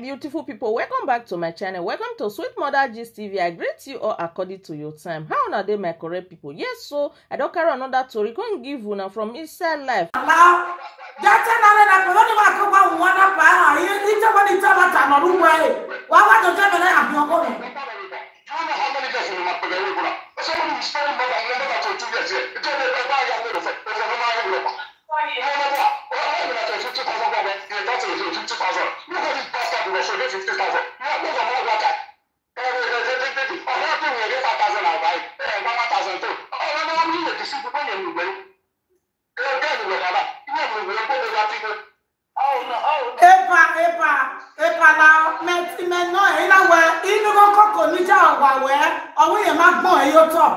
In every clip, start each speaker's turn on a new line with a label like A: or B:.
A: beautiful people welcome back to my channel welcome to sweet mother gist tv i greet you all according to your time how una dey my correct people yes so i don carry another tori come give una from inside life.
B: àlá jẹ́tẹ́ náà lẹ́nu àpò lónìí wàá kópa òun wọn náà pààrọ̀ àyè níjẹ́ wọ́n ní tí a bá tà nọ̀rú wọ ẹ̀ wàá wá jọjọ́ bẹ̀rẹ̀ àbí ọkọ rẹ̀. Look at he was saving fifty thousand no no for more worker ẹ̀rọ ẹ̀rọ ẹ̀rọ ẹ̀rọ ọ̀rọ̀ tó wù ẹ̀rẹ́ five thousand and five ẹ̀ one one thousand two ọ̀rọ̀ náà wọ́n yíyẹ kìsì gbogbo yẹn nìgbẹ́ ẹ̀rọ bẹ́ẹ̀ nìgbẹ́ bàbá ìyẹn nìgbẹ́ gbogbo wa ti gbé. Epa epa epa la mẹtí mẹ náà èyí náà wẹ inú kọ́kọ́ kò ní já ọ̀wà wẹ́ ọ̀hún yẹn má gbọ̀n ẹ̀ yóò tọ̀.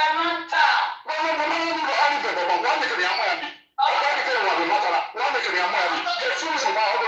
B: Ẹnu ta. Wọ́n mú mi ní ọ̀rọ̀ ìgbẹ̀bọ̀ wọ́n mi kiri àmọ́ yà bí. Ọ̀rọ̀ ìgbẹ̀bọ̀ wọ́n mi mọ́tara
C: wọ́n mi kiri àmọ́ yà bí. Jésù sọ̀rọ̀ ọ̀dọ̀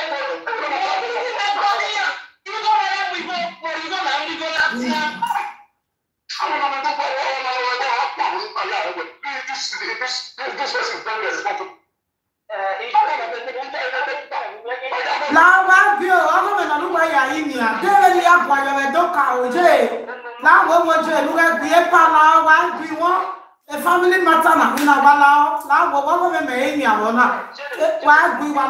C: Some of them people were all over the
B: world, but we are not able to do this. This this person is very responsible. Láwa bí o, ọlọ́mọdé lúwa yà yí ni àdéhùn ni àgbàyọ̀rẹ̀ dọ́kà òjò è. Láwa wojú ìlúwẹ̀ bí epa láwa bí wọ́n. A family matter na nna
C: wa láwọ́. Láwa wọ́n
D: mẹ́mẹ́ yé ni àwọn náà. Wàá gbé wa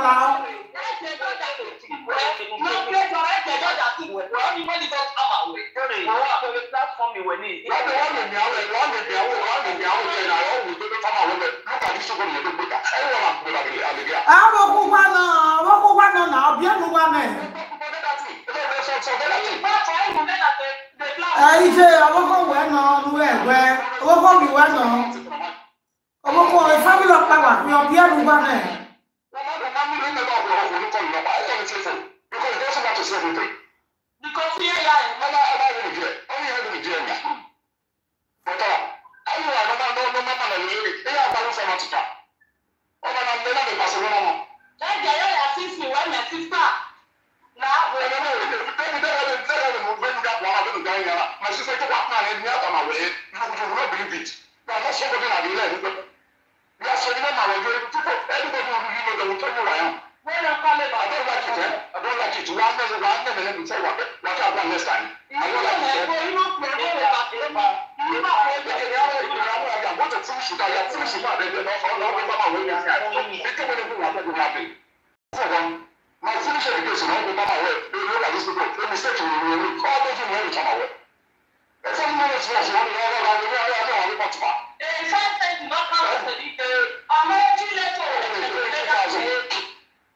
D: wẹ̀ ló gbé jọrọ ẹ̀jẹ̀ jọjà sí wẹ̀ wọ́n ní mẹ́lì bọ́ àmà wẹ̀. Àwọn àpẹẹrẹ platform ìwẹ̀ ní. Wọ́n lè wọ́n lè mìíràn wẹ̀ wọ́n
C: lè mìíràn wẹ̀ wọ́n lè mìíràn wẹ̀ náà
B: wọ́n wù tó fama wẹ̀ lókà ní sọ́kọ̀ ní ọdún gbẹ̀dà ẹ̀ wọ́n máa
C: gbẹ̀dà bí àlejò.
B: Àwọn kò wá náà àwọn kò wá náà náà bí ẹnu wá náà.
C: Ẹyí ṣe
B: àwọn kò wẹ̀ náà nu ẹ̀gbẹ́ owó kò wì wẹ̀ náà. Owó kò ìfábílọ̀ pa wà fi ọbí ẹnu wá náà. Wọ́n máa anything because it doesn't want to everything. Because we are lying. I'm not, I'm not going to do it. I'm not going to do it. But uh, I know I'm not going to do it. They are going to do it. I'm not going to do it. That guy assist me when my sister. Now, when I'm going to do it, I'm going to do it. I'm going to do. My sister took up my head, me out of my way. You will not believe it. Now, that's what I'm going to. We are saying, I'm going to do it. Everybody will know that we're talking about wọ́n kọ́ lè bàbá ọ̀la kìtẹ́ ọ̀la kìtẹ́ wà á mẹ́rin wà á mẹ́rin lẹ́nu tẹ́ wà á
D: kí àbúrò lẹ́sà ni. àbúrò kìtẹ́ inú pẹ̀lú ìgbà inú àwọn ẹgbẹ́ ìgbà àwọn ìgbà àwọn àgbà wọ́n ti tún ṣùgbọ́n àyà tún ṣùgbọ́n àbẹ̀ ẹgbẹ́ náà ọ̀la ọ̀gbẹ́ bá máa wọlé àti àyà ètò ìwé nígbà wà lẹ́nu lábẹ́. máa tún ṣe ìgbé ìṣúná ọ̀gbẹ́ bá máa wẹ̀ lórí ọ̀la yìí sípò ó ní
B: sẹ́ẹ̀tì ìròyìn orí kọ́ lójú ìwé ìtàn àwẹ̀.
D: ẹ̀sẹ̀ nínú
B: ìṣúná
D: ìṣúná ni wọ́n rọra ní ọ̀la ọ̀la wà ní
B: pọ̀tùmá. èyí sáà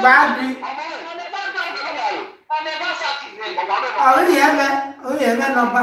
B: gbàdí. ọ̀rẹ́ yẹn bẹ ọ̀rẹ́ yẹn bẹ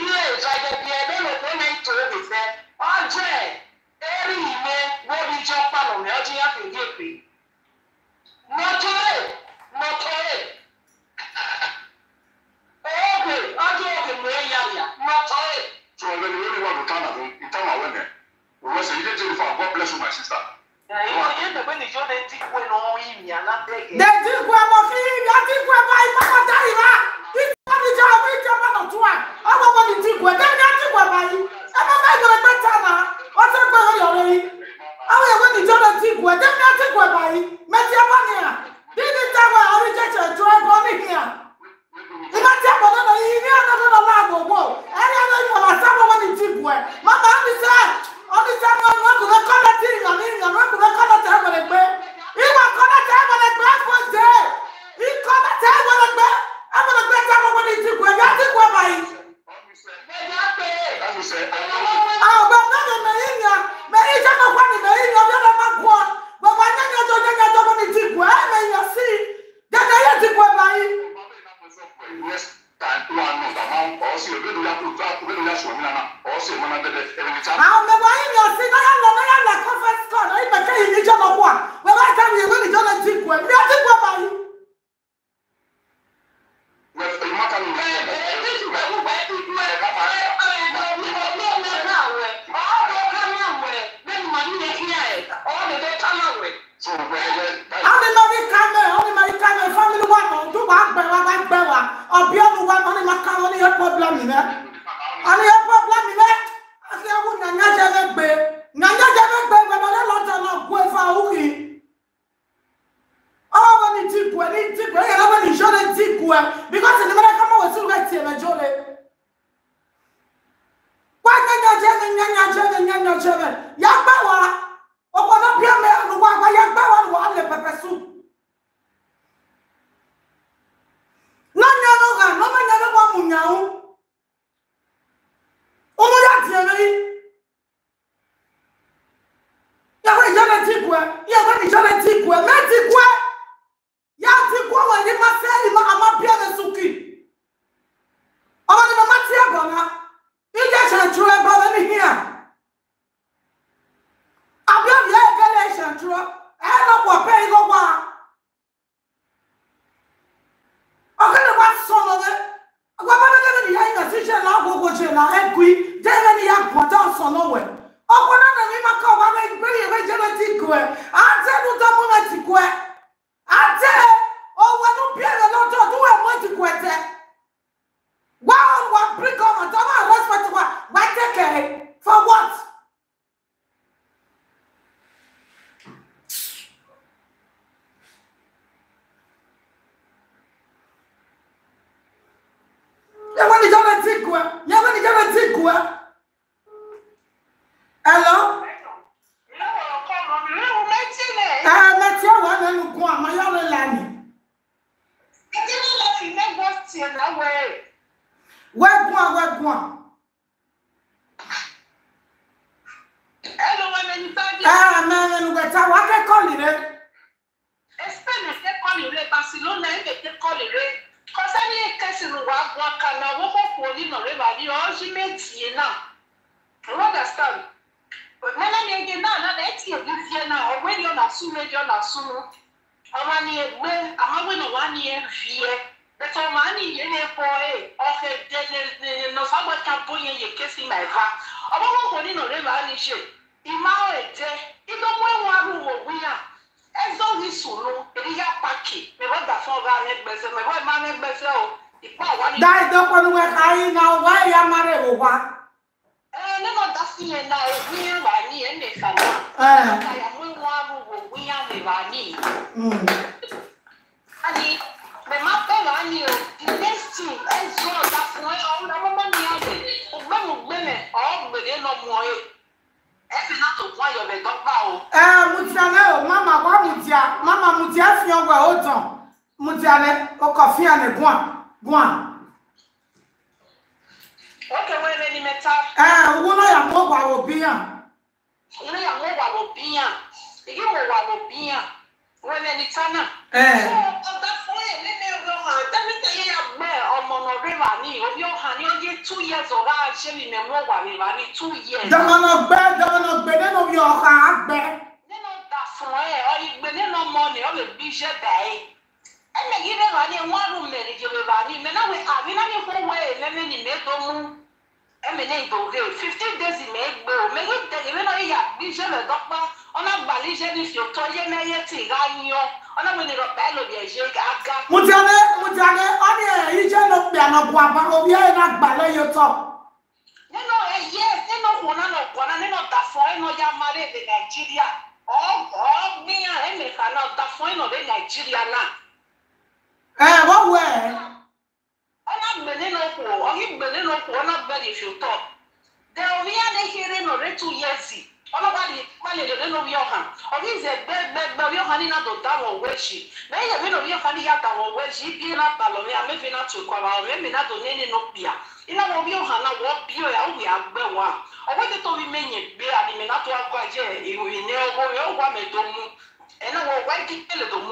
B: ihe jagabie lelekwe
D: na itobefe oje erihime
B: wobijọ kpano na ọjọ ya
D: fegepe mọtọre mọtọre oge ọjọ oge mgbe ya ya mọtọre. so ọ̀rẹ́ ni wọ́n wà ló tán àdó ìtàn àwọn ẹ̀ òwe ṣe ilé jẹ́rìí fún God bless you my
B: sister. Dẹ̀tí kú ẹ mọ̀ fi dẹ̀tí kú ẹ
D: mọ̀ fi dẹ̀tí kú
B: ẹ
D: mọ̀ ìpàkọ́tà.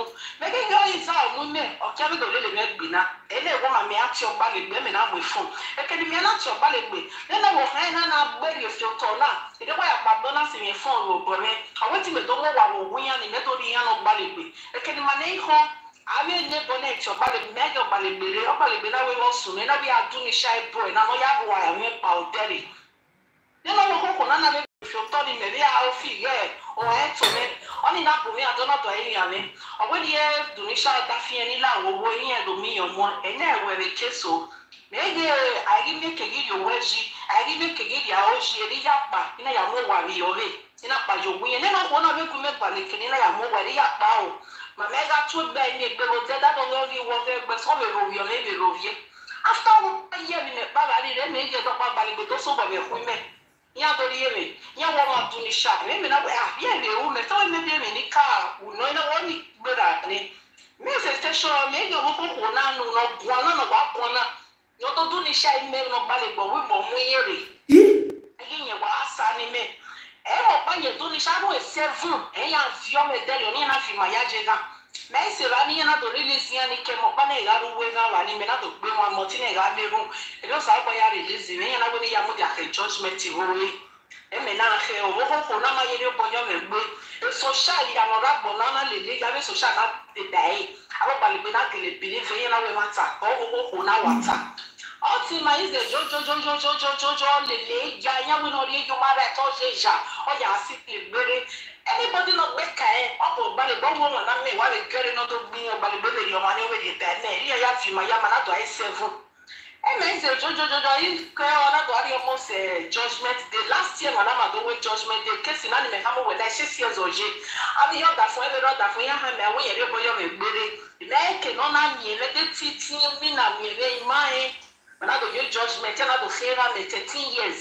D: no mɛkɛkɛ oyi sa ɔmumɛ ɔkya bi dɔle le mɛ gbina ɛna ɛwɔ ma mɛ ati ɔba le gbɛ mɛ na mɛ fun ɛkɛni mɛ na ti ɔba le gbɛ ne na wɔ hɛn na na gbɛ le fi na ɛdɛ wɔ yagba dɔ na se mɛ fun lɔ bɔ mɛ awɔ ti mɛ dɔ mɔ wa wɔ wuya ni mɛ tɔ ni yan ɔba le gbɛ ɛkɛni ma ne hɔ awe ne bɔ ne ti ɔba le gbɛ mɛ ɔba le gbɛ le ɔba le gbɛ na wɔ yɔ sun ne na bi adu ni sa ebɔ na mo ya wɔ ayɛ pa ɔdɛ le ne na wɔ koko na na bɛ o tɔ ni mɛ bi a fi yɛ ɔ ɔne na bomi adɔ na dɔ enyame ɔwɔ deɛ donisa dafia ni la wɔwɔ enyɛ lomi yɛ mɔ ɛnɛ ɛwɛrɛ kye so mɛyɛ ayi mi kegi de ɔwɔ dzi ayi mi kegi de awɔ dzi ɛdi ya kpa ɛna ya mo wa mi yɔbe ɛna kpa yɔ wunyɛ ɛna wɔn na mi kun mi gba mi kene ɛna ya mo wa ya kpa o mama ɛga tó bɛ mi gbɛ o dɛ dadɔ wɔ mi wɔ fɛ gbɛ sɔ mi lo ba mi rɛ mi yɛ dɔ kpa ba mi gbɛ tó so bɔ mi hu nyathoriemi nyawomabunisha
B: mimi
D: nawe abielewu metoemedemini ka unoina woni berani mefetesho mege mukukunanu nogwana nogwakwana notodunisha ime nogbalegbo wibo muyere eginye wa asanime ewo banye dunisha ro eservu eya viome delio nina fima yajega na ese ra n'ihe na release ya n'ike ma ọkpa na-egha ruwe na ara n'ime na dokpe nwa ma ọtị na-egha merụ edosa agba ya release ihe na wene ya mụ dị aka judgment iwowe eme na ahe owoho kwụ na amanyere ụbọnyị ọ na-egbe soshal ya nọrọ akpọ na ana lele ya bụ soshal na dịdaị agbagbalibe na kele bilive ihe na we nwata ka ọgwụgwọ kwụ na nwata ọtí ma ẹ ṣe jọjọjọjọjọjọjọ lèlè ya yẹn wọn rí ẹjọ mara ẹtọ ṣe ìṣà ọyà sí ìgbére anybody no gbé ka ẹ ọbọ gbalẹgbọ wo wọn náà mi wà lè kẹrẹ náà tó gbin ọgbàlẹgbọ lè yọmọ ní wẹlẹ tẹ ẹ náà yíyá yàtì mà yàmà látọ ayé sẹfún ẹnna ẹsẹ jọjọjọjọ yìí kẹ ọ látọ àdìyẹ mọ sẹ judgement day. Last year madam adowe judgement day kẹsì náà ni mẹ hàmú wẹlẹ ẹsẹ sí ẹsẹ ọjẹ àdìyẹ ọdà fún ẹbẹrẹ ọdà fún yàhà mẹ àwọn yẹrẹ bọ yọmọ ẹgbẹrẹ lẹẹkẹ náà náà mìíràn dé títí mí nà mìíràn ìmáyé madam adowe judgement yẹn náà tó fẹ́ràn mẹ thirteen years.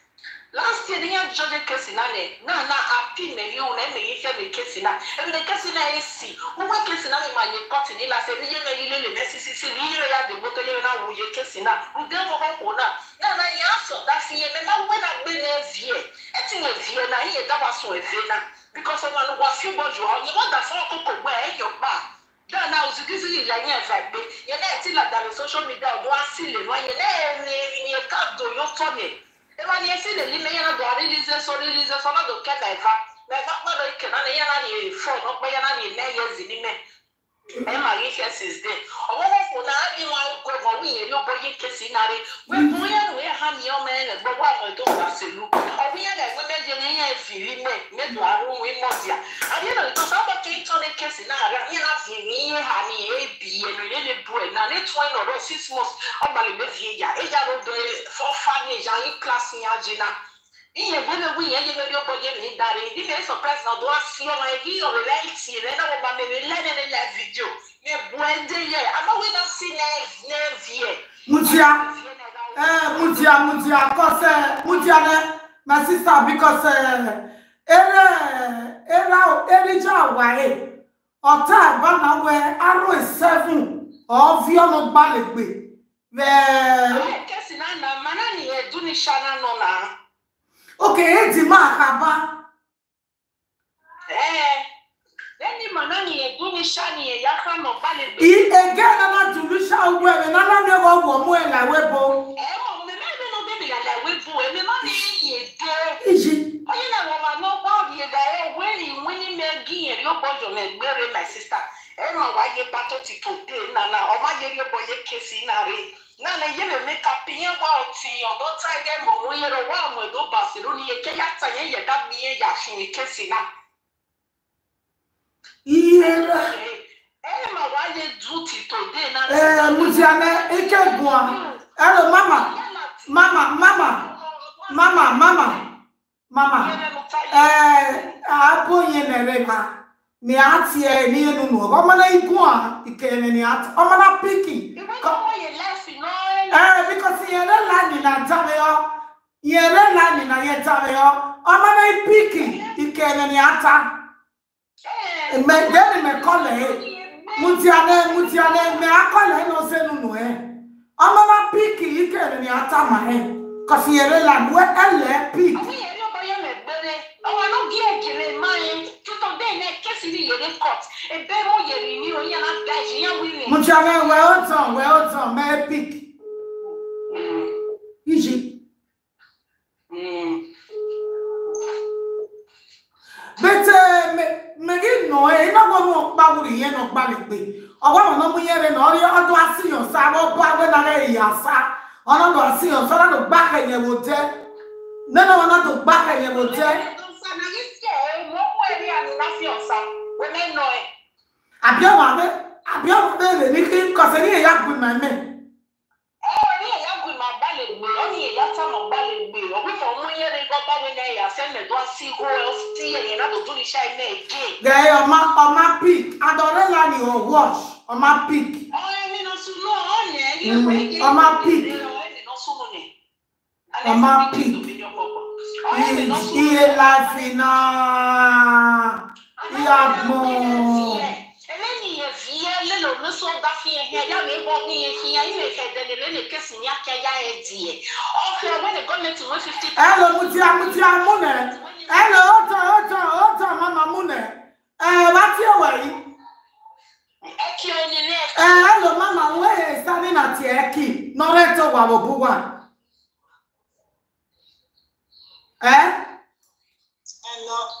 D: last year ni yɛ judge kesi na nɛ na na api mɛ yi o na ɛmɛ yi fɛ mi kesi na ne kesi na yɛ si wɔn kesi na mi ma yɛ kɔti ni la sɛ ni yɛ mɛ yi lele mɛ sisi ni yɛ ya de moto yɛ na wo yɛ kesi na nde kɔkɔ ko na na na yɛ asɔ da fi yɛ mɛ na wɛ na gbe na evie ɛti na evie na yɛ daba so evie na because ɔmo anu wa fi bɔ ju ɔnyɛ wɔn da fɔ ɔkoko gbɛ ɛyɔ gba bẹ́ẹ̀ náà òsìkìsìkì ìyá yẹn ẹ̀fà gbé yẹn náà ti là dàbí social media ọ̀dọ́ á lè mọ yẹn náà ní ìyẹn káàdò yóò tọ̀ yẹn eba ni esi na elime ya na do arilize so arilize so na do keta eva na eva kpa ike na na ya na efo na ọkpa ya na na ene ya ɛma yɛhwɛ sisde ɔwɔwɔfo naa ne wa gɔgɔ wo yɛ ne ɔbɔyɛ kesi nare wɛkun yɛ no yɛ ha miɛ ɔmɛ yɛ gbɔ wa mo ɛdo baselu ɔbi yɛ na ɛgbɛ mɛgye ne yɛ firi mɛ ne do aro wo mɔ bia adeɛ na ɛtɔ saa bɛtɔ itɔ ne kesi na ara yɛ na fi ne yɛ ha ne yɛ ebi yɛ no yɛ ne do ɛna ne tɔn na ɔdɔ six months ɔba ne bɛ fie ya eya no do yɛ fɔfa ne ya ne class ne agye ihe vele nwunye nyere ogbenye na ịdara ịdị na-eso pres na dụa si ọma gị ọrịre itinyere na ọma mere lenere na vidio na-ebu ndị ya amaghị na si na-evie
B: mutia ee mutia mutia kọsẹ mutia ne my sister because ere ere erija awaye ọta ìbánawẹ e, aró ìsẹfún e ọfi ọmọ gbalẹgbẹ. kẹsì
D: náà nà mmanà nìyẹn dúnìṣà náà nọ náà no na
B: oke èdè máa kaba
D: eh eni mana ni edu ni shani e ya ka no bale be
B: ege nana dùlù ṣàwọ ẹrẹ nana ní ẹwọ wọ mú ẹ làwẹ bọ
D: eh mo me me me no be be la la we bu e me ma ni ye de
B: ìjì
D: oye na wo ma no pa bi da e we ni we ni me gi e yo bojo me gbere my sister. E ma wa ye pato ti to de na na o ma ye ye bo ye kesi na re na na ye me make up ye wa o ti o do ta mo ye wa mo do ba se ro ni ye ke ya ta ye ye da bi ye ya fi ni kesi na.
B: Iye rẹ
D: e ma wa ye du ti to de na
B: ẹ ne ike gùn a ẹrọ mama mama mama mama mama. Mama ẹ abo yẹn nẹrẹ ma ni a tiẹ ni yẹn nínú ọmọ náà igun a ìkẹyẹ ni a
D: yẹ lẹ́sìn náà
B: ẹ bíkọ́sì yẹn lẹ́ la jáde yọ yẹn lẹ́ la yẹn jáde yọ ọmọ náà píkì ìkẹyẹ ni a ta mẹ dẹ́ni mẹ kọ́lẹ̀ yẹ mutia ne mutia ne mẹ akọ́lẹ̀ yẹ n'ọsẹ nínú ẹ ọmọ náà píkì ìkẹyẹ ni a ta ma kọ́sì yẹn lẹ́ la nù ẹ lẹ́ píkì.
D: Àwọn yẹn ní ọba yẹn mẹ̀gbẹ́rẹ́, àwọn náà gé ẹ̀jẹ̀rẹ̀ máa yẹn tútọ̀ bẹ́ẹ̀ náà kẹ́sì ní yẹrẹ court. Ẹbẹ́ mọ̀ yẹrẹ ní oyin náà da ẹ̀jẹ̀ yẹn wílẹ̀.
B: Mutia ne wẹ o tán wẹ o tán mẹ píkì ìjì. bete me megi no e na go mo pa wuri yen no pa le pe owo mo mo yere no ri odo asiyan sa wo ba we na le ya sa
D: ẹ̀rí àti láfi ọ̀sà, wọ́n mẹ́ nọ ẹ̀.
B: abi o ma be abi o be le ni ki ko se ni ya gbe ma me
D: Ẹ ní ẹ̀yà gbé màá bá lè gbé, ọ ní ẹ̀yà tá màá bá lè gbé. Ọ̀gbìn fọ̀ mú yẹrẹ gbọ́ bá wẹ̀ náà ẹ̀yà sẹ́mẹ̀ tó sí ihò ẹ̀ sí ẹ̀yìn náà tó dún ní ṣáì náà gé.
B: ma o ma pick adore la ni
D: mi náà náà ìwé yẹn.
B: ọmọ pig.
D: Mi náà sún nù
B: Ọmọ pig. iye la fi na
D: gọ́ọ̀mẹ̀ntì wọ́n fifty.
B: hello mutia mutia mune hello o tan o tan o tan mama mune eh wa ti wa
D: kí o ní ní ẹ̀.
B: Eh, hello mama, where is standing at your key? No reto wa wo buwa. Eh?
D: Hello.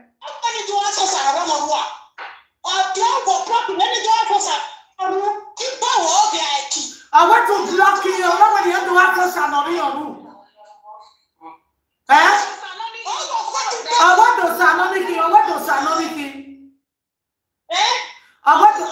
B: No reto one room before wo buwa. We we tana wa ya sunu e, wa ya sunu e. I want to block you. I want you to have to stand on your room. Eh? I want to stand on it. I want to stand on it. I want to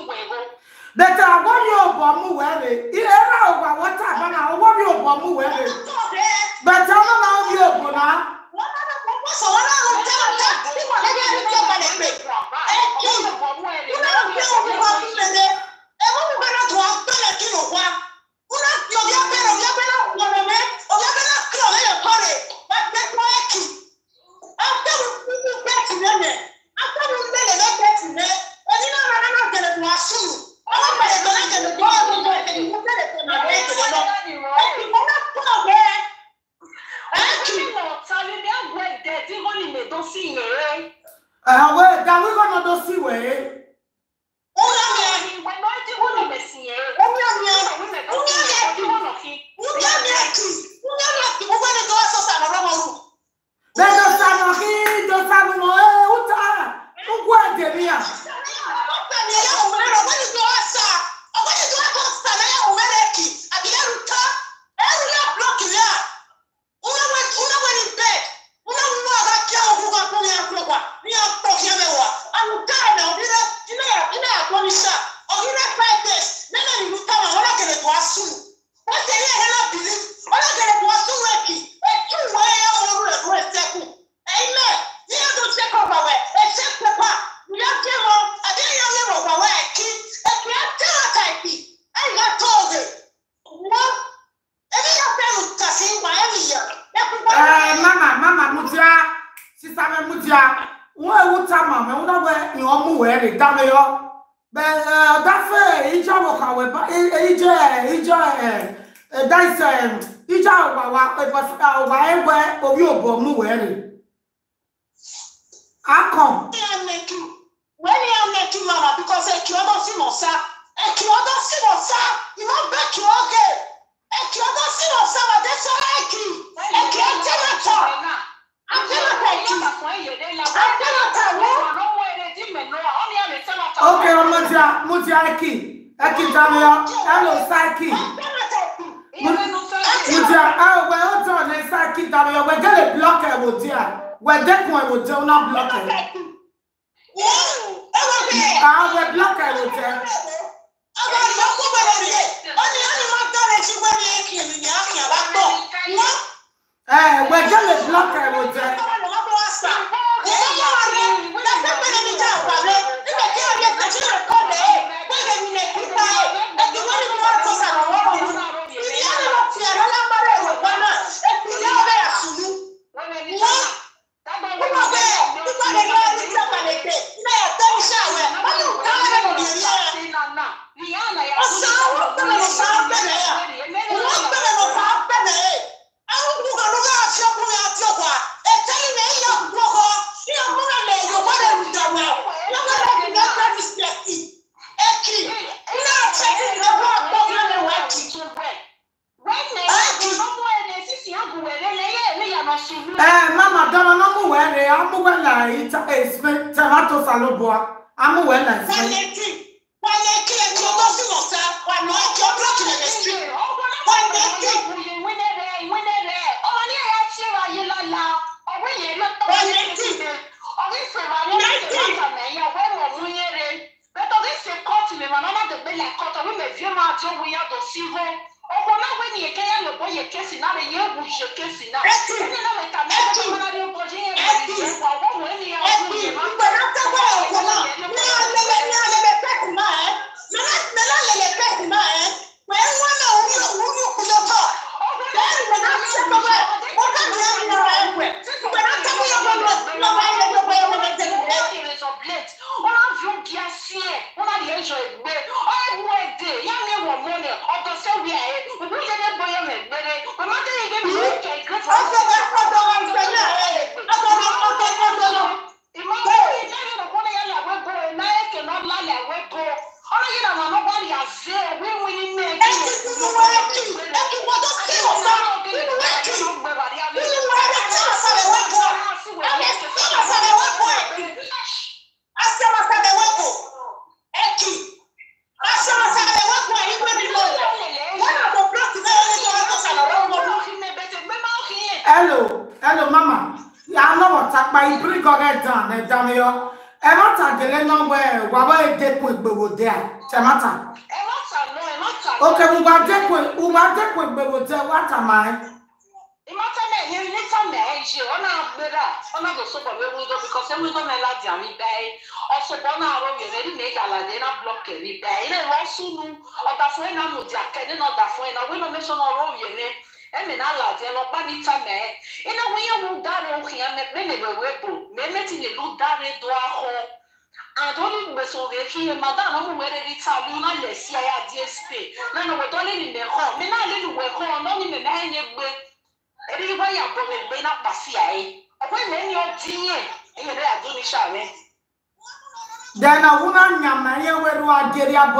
B: opa. That I want you
E: òbọ̀ mú wẹ́rẹ̀ ìrẹ́rà ògbà wọ́tà bánà owó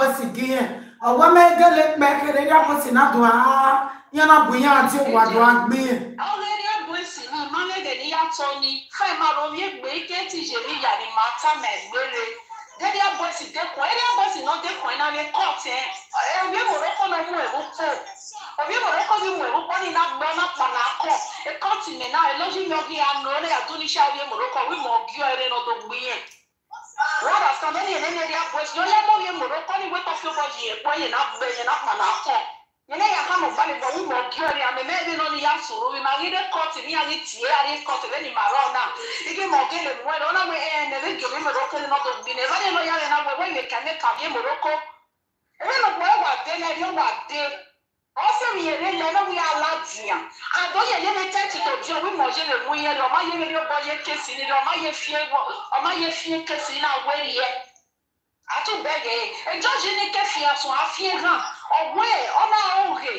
B: abosi giye owo me gele pekere ya bosi na do a yana buya ati wa do agbe
D: àwọn eré ẹgbẹ èsì náà mọlẹgẹ ní yàtọ ni fẹẹ máa ro omi ègbè ike tí ìṣèlú ìyá ni màá tà mẹ gbére dẹdí ẹgbẹ èsì dẹkùn eré ẹgbẹ èsì náà dẹkùn iná ní kọọtù ẹ ẹbí ìmọ̀rọ́kọ́ náà mú ẹ̀rú pọ̀ òbí ìmọ̀rọ́kọ́ ní mú ẹ̀rú pọ̀ ní iná gbọ́ náà pa náà kọ̀ ẹ kọ́ọ̀tù mi náà ẹ lọ́jú mi ọ̀gí àná ẹ̀rẹ́ àdúníṣẹ́ àbí ìmọ̀rọ́kọ́ wí mọ̀ ọ̀gí ọ̀rẹ́ náà tó gbé yẹn. Wọ́n rà sàn lórí ẹ̀rẹ́ ní ẹ̀rẹ́ àbọ̀ ẹ̀sìn ọ̀lẹ́ mọ̀ yẹn mọ̀rọ́kọ́ ní wẹ́tọ̀ fi ọ̀bọ̀ yìí ẹ̀pọ̀ yẹn náà gbẹ yẹn náà pa náà kọ̀ yẹn yà hàn ọ̀gbá mi bọ̀ wí mọ̀ ọ̀gí ọ̀rẹ́ àmì mẹ́rin náà ni yà sọ̀rọ̀ mi máa rí dé kọ́ọ̀tù ní àlẹ́ tiẹ̀ àlẹ́ kọ́ọ̀tù lẹ́ni màrọ̀ náà igi mọ̀ ọ̀gí lè mú ẹ̀ lọ́nà mi ẹ̀ ẹ̀nẹ̀rẹ́ gèmí mọ̀rọ́kọ́ ní náà tó gbin ẹ̀ báyìí lọ́ọ́ yàrá náà wẹ̀ wẹ̀ kàní kàbí mọ̀rọ́kọ́ ẹ̀ lọ́pọ̀ ẹ̀ wà aládìyà. Àdó yẹ yẹlẹ tẹ́tì tó di ọwọ́ ìmọ̀ yẹlẹ mú yẹ lọ ọmọ yẹlẹ yẹ bọ yẹ kéésì ni lọ ọmọ yẹ fie ọmọ yẹ fie wẹ́rì yẹ àtúbẹ̀gẹ̀ ẹjọ́ yìí ní kẹfì ẹ̀sùn àfihàn hàn ọ̀wọ́ ẹ̀ ọmọ òhè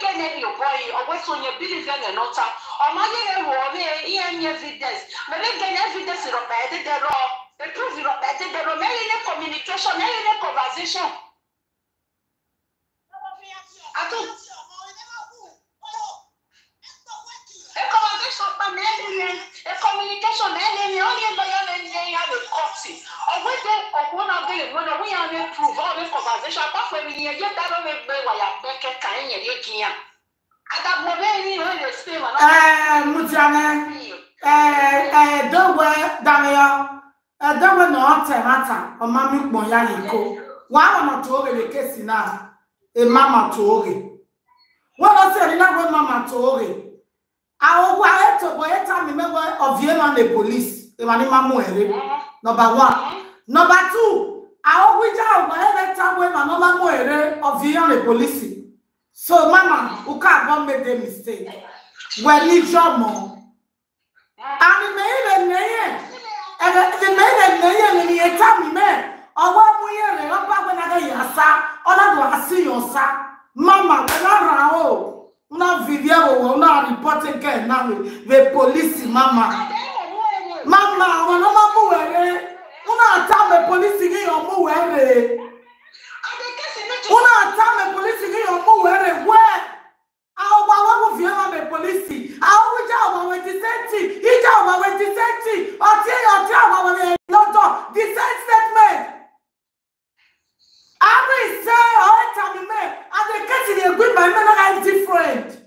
D: gẹ́nẹ́ ni yìí ọ̀wọ́ tó yẹ bílí gẹ́nẹ́ nọ́ta ọmọ yẹlẹ wọ̀ ọ́ bẹ́ẹ̀ ìyẹn ní evidence mẹ́rẹ́ gẹ́nẹ́ evidence rọ̀bà ẹ̀ dídẹ̀ rọ proof rọ̀bà ẹ̀ dídẹ̀ rọ mẹ́rin ní communication mẹ́rin ní conversation àtú ẹ conversation pa mẹ́rin yẹn ẹ communication mẹ́rin yẹn ó ní lọ́yọ́ lẹ́ni yẹn yà lè kọ́ọ̀tì ọ̀gbẹ́ dẹ ọ̀gbọ́n náà gẹ̀lẹ́ ló náà wíyàn ní prove all the conversation. Apáfọ̀ ẹ̀mí yẹn yẹ dáná mi gbé wàyà gbẹ́ kẹ́kà ẹ̀ yẹn yẹ kí yàn àdàgbọ̀ bẹ́ẹ̀ ni ìwé lè ṣe wọn.
B: eh mutiane eh eh dowe dameyo eh dowe no temata o mami gbon ya yiko wa ona to ore le kesi na e mama to ore wọ́n lọ sí ẹ̀rí náà wọ́n mama to ore àwọn owó ayé tó bọ̀ ẹ̀ tà mí mẹ́wọ́ ọ̀fìẹ́ náà lè police. Ìwà ní máa mú ẹ̀rí number one. Number two àwọn wíjà ọgbà ẹ̀rẹ́ táwọn ẹ̀mà náà máa mú ẹ̀rẹ́ ọ̀fìẹ́ lè police. So mama uka abọ́ make a mistake. Wẹ̀lí jọ̀mọ́ àmì mẹ́yìn lè nẹ́yìn ẹ̀rẹ́ mẹ́yìn lè nẹ́yìn lè ní ẹ̀ta mi mẹ́ ọwọ́ mú yẹn rẹ̀ ọba gbẹ́dàgẹ́ yà sá. Ọlọ́dún àti yàn sá. Mama wẹ́lá rà ó una video wo una report again now the police mama mama àwọn ọmọ máa mú wẹ̀rẹ́ una àtà mẹ́ police yìí yàn mú wẹ̀rẹ́ una àtà mẹ́ police yìí yàn mú wẹ̀rẹ́ wẹ́ẹ̀ àwọn ọmọ àwọn kò fi hàn mẹ́ police. Àwọn ọmọ ìjà ọmọ àwọn ti sẹ́ńtì ìjà ọmọ àwọn ti sẹ́ńtì ọtí ọtí àwọn ọmọ ẹ̀ lọ́dọ̀ the same statement. Abi say ọ̀rẹ́ tàbí mẹ́ adékẹ́tì lè gbé my men are different.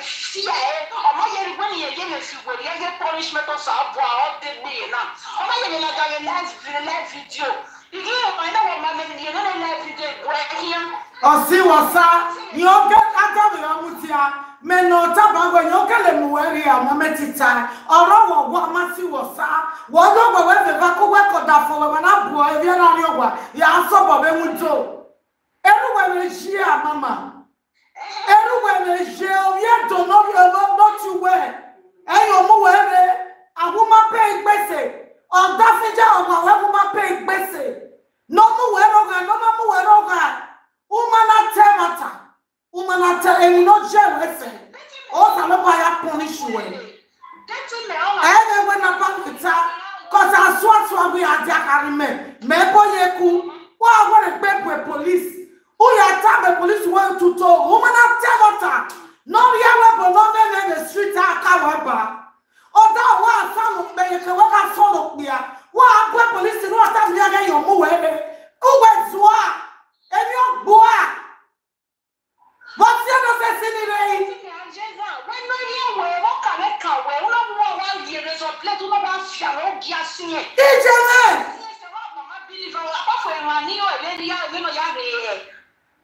B: Owó
D: ní
B: náà
D: mi fi ẹ ọmọ yẹn rí gbẹ́ni yẹn yé mi fi wèrè ẹ yẹ punishment ọ̀sán àbọ̀ àwọn ọdẹ gbé yẹn náà. Ọmọ yẹn yẹn lajà yẹn live live video. Ìdí ọmọ yẹn náà wọ̀ máa mi yẹn náà live video ìgbọ́ ẹ kí yẹn.
B: Ọ̀sí wọ̀sá ni ó gé ágámì ọmú tí a. Mẹ́nà ọ̀tábàgbẹ̀ ni ó kẹ́lẹ̀ mú wẹ́rí àmọ́ mẹ́tìta ọ̀rọ̀ wọ̀ wọ́ ọmọ sí wọ̀sá. Wọ́n ló gbọ̀ wẹ́ fẹ́fẹ́ kó wẹ́kọ̀ dà fọwọ́ wọn náà bọ̀ ẹbí ẹ̀ náà ní ọ̀wà. Yà á sọ̀bọ̀ bẹ́ mú tó ẹrúwẹ̀ lè ṣí àmàmà ẹrúwẹ̀ lè ṣe òye ẹ̀dùn lórí ọlọ́tí wẹ̀ ẹ̀yìn òmú wẹ̀rẹ̀ àwùmápẹ́ ìgbésẹ̀. Ọ̀dáfíjà ọ̀gbà wẹ́wùmápẹ́ ìgbésẹ̀. Nọ́mú wẹ̀rẹ̀ ọ̀gà nọ́mú wẹ̀rẹ̀ ọ̀gà umana tẹ mata umana tẹ ẹyin ló jẹ ẹsẹ. Ó sàlọ bá ya ẹyẹ wẹ. Na bá mi ta kọsà asúwàsú àbí àdí àkàrí mẹ mẹ bọ yẹ kú wọn àwọn ẹgbẹ pẹ polisi bẹ polisi wọn tutù umana tẹ mata nọọrù yẹ wẹ bọ nọọrù yẹ lẹ street aka wẹ bá ọdọ àwọn àsánù pẹyẹkẹ wọn kà sọnù pìà wọn àbẹ polisi ní wọn sábà yẹ yọ mú wẹ rẹ kúwẹ zùá èmi ò gbọ́ à wọ́n tí ẹnu fẹ́ sí ni rẹ̀. Ìjẹ ìjẹ àwọn àwọn mi ọmọ tẹ̀lé wẹ̀. Tẹ̀lé wẹ̀ nà má everybody say the same thing náà wà lórí ẹ̀jọ̀ náà gbogbo náà ní ẹ̀dẹ̀ polisi wà á gbọ́ àná kí ayé. iye létí náà àwọn ẹ̀ta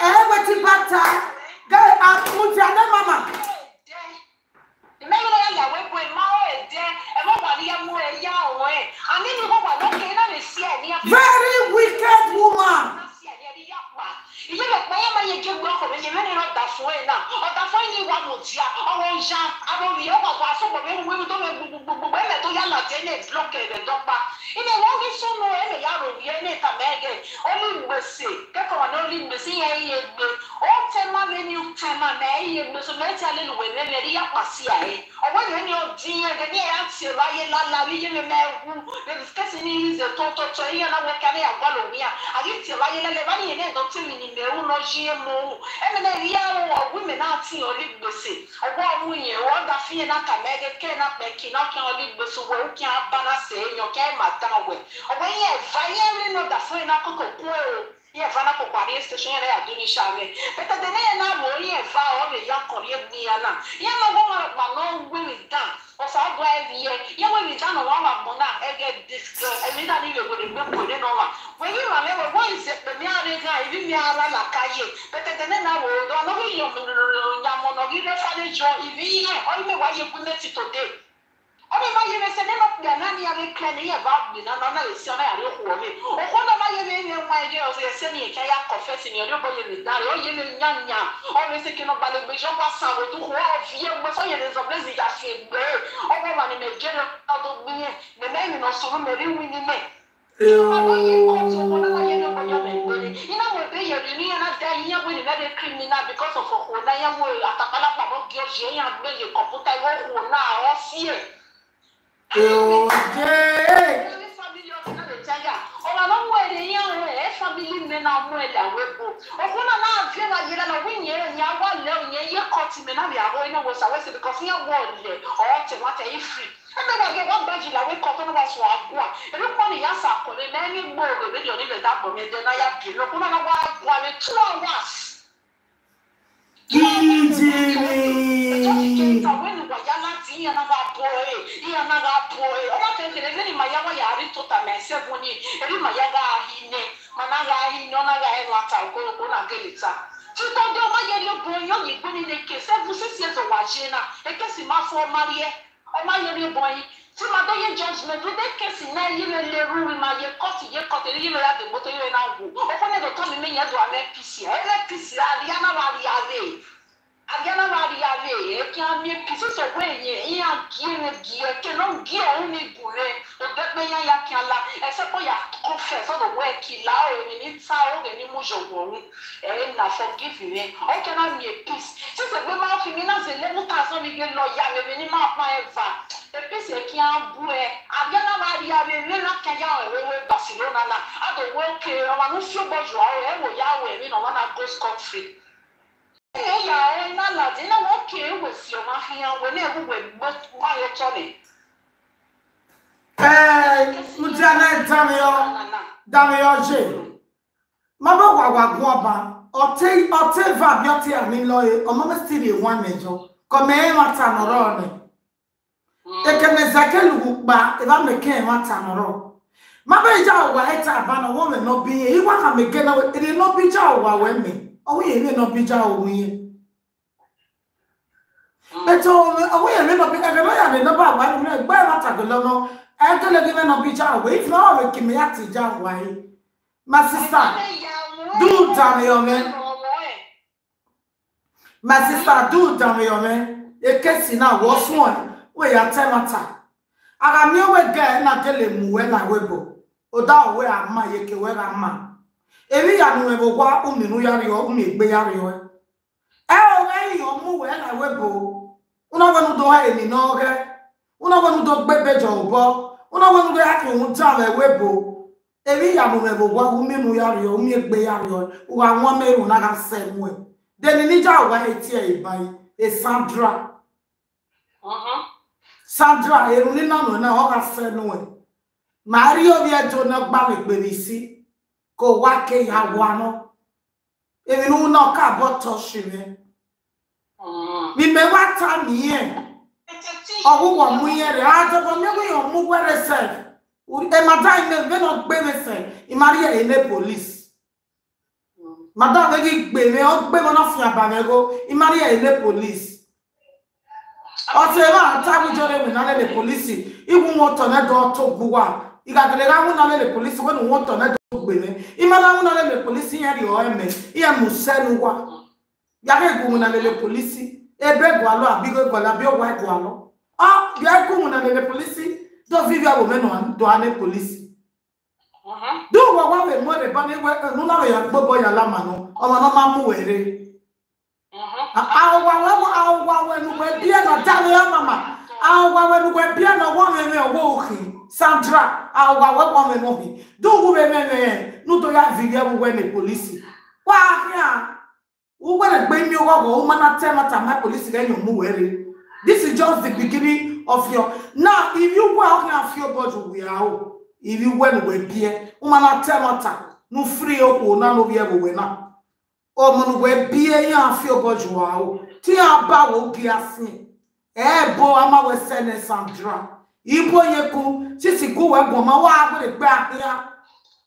B: wẹni ẹwẹ bò ọgbẹ ẹ ẹwẹ tí bá ta gẹ àtúntì àdé mama.
D: yàwé wà ní ni wọ́n wà lókè náà lè ẹ̀ ní ẹ̀fọ́.
B: very wicked woman.
D: ìyá rẹ̀ pé ẹ̀ máa yẹ gé gbọ́ ọkọ̀ méje mẹ́rin náà dà fún ẹ̀ náà ọ̀dà fún ẹ̀ ní ìwà mọ̀tíà ọ̀rọ̀ ń ya àwọn àgbà mi tó gbogbogbò tó rẹ̀ dọ́gba ilé wọn wí sọnù ẹ̀ lè yàrá òbí ẹ̀ ní ìta mẹ́gẹ̀ ó ní ní ó ní gbèsè yẹn yẹ gbé ó tẹ má lé ní tẹ má mẹ́ ẹ̀ yẹ gbèsè mẹ́tì alẹ́ lù wẹ̀ lẹ́lẹ̀ ẹ̀ yà pàṣẹ àyè ọwọ́ yẹn ni ọdún yẹn gẹ́gẹ́ ẹ̀ àti ẹ̀rọ ayé lálá bí yẹn mẹ́ hu bẹ́ẹ̀ kẹ́sì ní ìzẹ̀ tọ́tọ́tọ́ ẹ̀ yẹn náà wọ́n kẹ́rẹ́ àgbà lòmí à. Àyè ti ẹ̀rọ ayé lẹ́lẹ̀ báyìí yẹn náà tó mi ní mẹ́rù náà yí ẹ̀ mọ́ ọ́n ẹ̀mí náà rí àwọn ọ̀gbìn mi náà ti hàn lé gbèsè. Ọwọ́ ọ̀hún yẹn wọ́n dà fi yẹn náà kà mẹ́gẹ́ kẹ́ náà pẹ́ kí náà kí wọ́n lé gbèsè wọ́n ó kí wọ́n bá náà sẹ́ ẹ̀yàn kẹ́ ẹ̀ má dá wẹ̀. Ọwọ́ yẹn ẹ̀fà yẹn rí náà dà fún yẹn náà kókò kú ẹ̀ o fa náà kò parí station lẹ́yà dúró iṣẹ́ rẹ̀ bẹ́tẹ̀ dẹ̀ yẹn náà mọ̀ yẹn fa ọ̀ lè yá kọ̀ yẹn gbin yẹn náà yẹn náà wọ́n máa gbà náà wéwì dán ọ̀sán àgbà ẹ̀ fi yẹ yẹn wéwì dán náà wọ́n máa mọ̀ náà ẹ̀gẹ́ ẹ̀mí náà ní ìwé gbé pò nínú wa wọ́n yí wà lẹ́wọ̀ wọ́n ìṣe pèmí àná mi ara la ka ye pẹtẹtẹ ne na wo do mi létí tó dé ọmọ ìbá yẹ mẹsẹ nínú pìlẹ náà ni yàrá kílẹ ní yẹ bá gbìn náà náà lè sí ọ náà yàrá kú wọlé òkú náà má yẹ mi ẹni ẹwọn ẹdí ọsẹ ẹsẹ ni ìkẹyà kọfẹ sí ni ọdún bọ yẹ mi dáre ọ yẹ mi nyanya ọmọ ẹsẹ kí náà balẹ̀ gbèsè ọgbà sàn wò tó wọ́ ọ̀fi yẹ gbèsè ọyẹ ní zọblẹ́ zi yà fi gbé ọmọ wà ní mẹjẹ ní ọdún gbìyẹn mẹmẹ ẹni nà sọ̀rọ̀ mẹrí wí ni mẹ. ọmọ yẹ kọ́ọ̀tù ọmọ náà yẹ ní ọmọ yẹ mẹ gbére iná wọ ebe yẹ ní yẹn náà dá yẹn wọ ní náà dé criminal because of ọkọ náà yẹn wọ àtàkàlà pàmò gí ọ̀ṣẹ́ yẹn àgbẹ̀ yẹ kọ̀mpútà yẹn wọ náà ọ̀ sí ẹ̀.
B: Oje.
D: Every family of na dey tell ya, ọ̀rọ̀ ló ń wọ èdè yẹn o, ẹ̀ family mi náà mú ẹ̀dá wébo. Òkú náà náà fi ẹ̀rọ yẹn náà wí yẹn ẹ̀yìn awọ́ lẹ̀ yẹn yẹ kọ́ ti mi náà bí àwọ̀ iná wọ̀sà wẹ̀sẹ̀ because yẹn wọ̀ lẹ̀ ọ̀ tẹ̀ wọ́n tẹ̀ yí free. Ẹgbẹ́ náà gẹ̀ wọ́n gbẹ́jì làwé kọ́ tó náà sọ àgọ́ à. Èmi kọ́ ni yàtọ̀ àkọlé oyún yìí wà náà rí ló tí màá dọ́yẹ judgement ló dé kéésì náà yé lè lè rú ìmọ̀ yẹ kọ́ọ̀tì yẹ kọ́ọ̀tì yẹ lè yàgò mọ́tò yẹ náà wò ó fún ẹ̀dọ̀ tó mi mẹ́yìn ẹ̀dọ̀ àmẹ́ pìsì ẹ̀ ẹ̀ pìsì àríyá náà wà rí àrè agana bari ave eke ami pisi so wenye iya gie gie ke no gie o ni gure o de pe ya ya kiala ese po ya confess o do we ki la o ni ni ta ge ni mu wo ni e na forgive o ke na mi peace si se gbe ma fi mi na se le mu ta so mi ge lo ya me ni ma pa eva e peace e ki an bu e agana bari ave le na ka ya we we barcelona na ado we ke ma no fi bojo o e wo ya we mi no wa na go scot free ẹ̀yà ẹ̀ nálàdí náà wọ́n kì í wò sí ọmọ ahìyàn wọ ní ẹ̀wùwẹ̀ gbọ́ wáyé tọ́lẹ̀.
B: Eh, mutiana damio, damio je. Mama wa wa guaba. Ote ote va bioti ami loye. Omo me stiri one mejo. Kome e mata noro ne. Eke me zakelu gba. Eva me ke mata noro. Mama ija wa eta abana wo me no bi. Iwa ka me gena we. Ede no bi ja wa we me. Owo ye me no bi ja owo ye. Beto owo ye me no bi. Ede no ya me no ba wa ni me gba mata gelo no. Ekele gị na bi ja we. If na o kimi ya ti ja wa ye. My sister. Do damn your man. My sister do damn your man. Ekesi na wo sun we ya temata. Ara mi we ge na gele mu we na webo. Oda we ama ye ke we ra ma. Ebi ya nu e bo wa umi nu ya ri o umi egbe ya ri o. E o re yo mu we na webo. Una wonu do ha eni no ge. Una wonu do gbe bejo obo. Una wonu do ya ta we webo. Ebi ya e umi nu ya ri o umi egbe ya ri o. Wa won meru na ga se mu e. Deni nija wa eti e ibai. E Sandra. Sandra eru ni nanu na o ga se nu e. Mario bi ejo na gba me pe mi si. Ko wa ke ya wa no. Ebi nu na ka bo to shi me. Mi me wa ta mi mụ ihe rẹ̀ ajọbọ mmegbu ya ọmụ gwere sef. E mada ime ve na gbe me sef. Imari ya ene polis. Mada ve gị gbe me ọ gbe me na fi abame go. Imari ya ene polis. Ọtụ ebe a ta bụ jọrọ eme na lele polisi. Igwu nwọtọ na edo ọtọ gbuwa. Igagere ga nwụ na lele polisi wenu nwọtọ na edo gbe me. Imara nwụ na lele polisi ihe ri ọ eme. Ihe musenu wa. Yaga igwu na lele polisi. Ebe gwalọ abigo gwalọ abịa ọgwa gwalọ. Ah, bịa ikwu na lele polisi. Do vivi awo menu do ane polisi. Do wa wa we mo re ba ni we nu na ya gbogbo ya la manu ọmọ na ma mu were awo wa wa mo awo wa we nu we bia na ta we mama awo wa we nu we bia na wa me me wo ohi sandra awo wa we wa me no bi. Do wo me me me nu to ya vivi awo we ne polisi. Wa ya wo we na gbe mi wo wo ma na te mata ma polisi ga nyu mu were This is just the beginning of your. Now, if you go out here and feel body, we are. If you went with beer, tell her, no free up or none of you ever went up. Oh, man, we beer, you and feel body, wow. Tia bow, giassi. Eh, bo, I'm always sending Sandra. Ibo yeku, sisi go web, woman, wa, with a back here.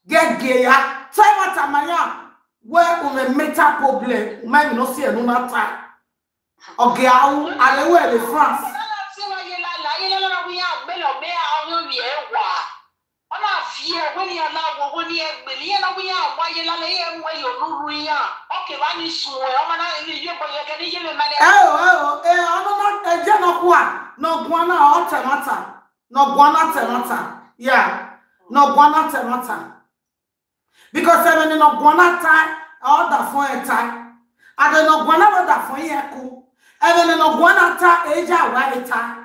B: Get gay, tell what I'm we ume meta problem ume mi no si enu na ta oge awu alewe le france
D: Ọlọ́run tí wọ́n yé lálẹ́ ayé lọ́lọ́run wíyá àgbélọ̀ bẹ́ àwọn orí ẹ̀. Wọ́n ní aláwọ̀ wọ́n ní ẹgbẹ̀ ní yẹn náà wíyá àwọn ayé lálẹ́ yẹn
B: no no no no temata because ebe ni no gwa na ta o da fun e ta ade no gwa na wo da fun ye ku ebe ni no gwa na ta eje awa e ta.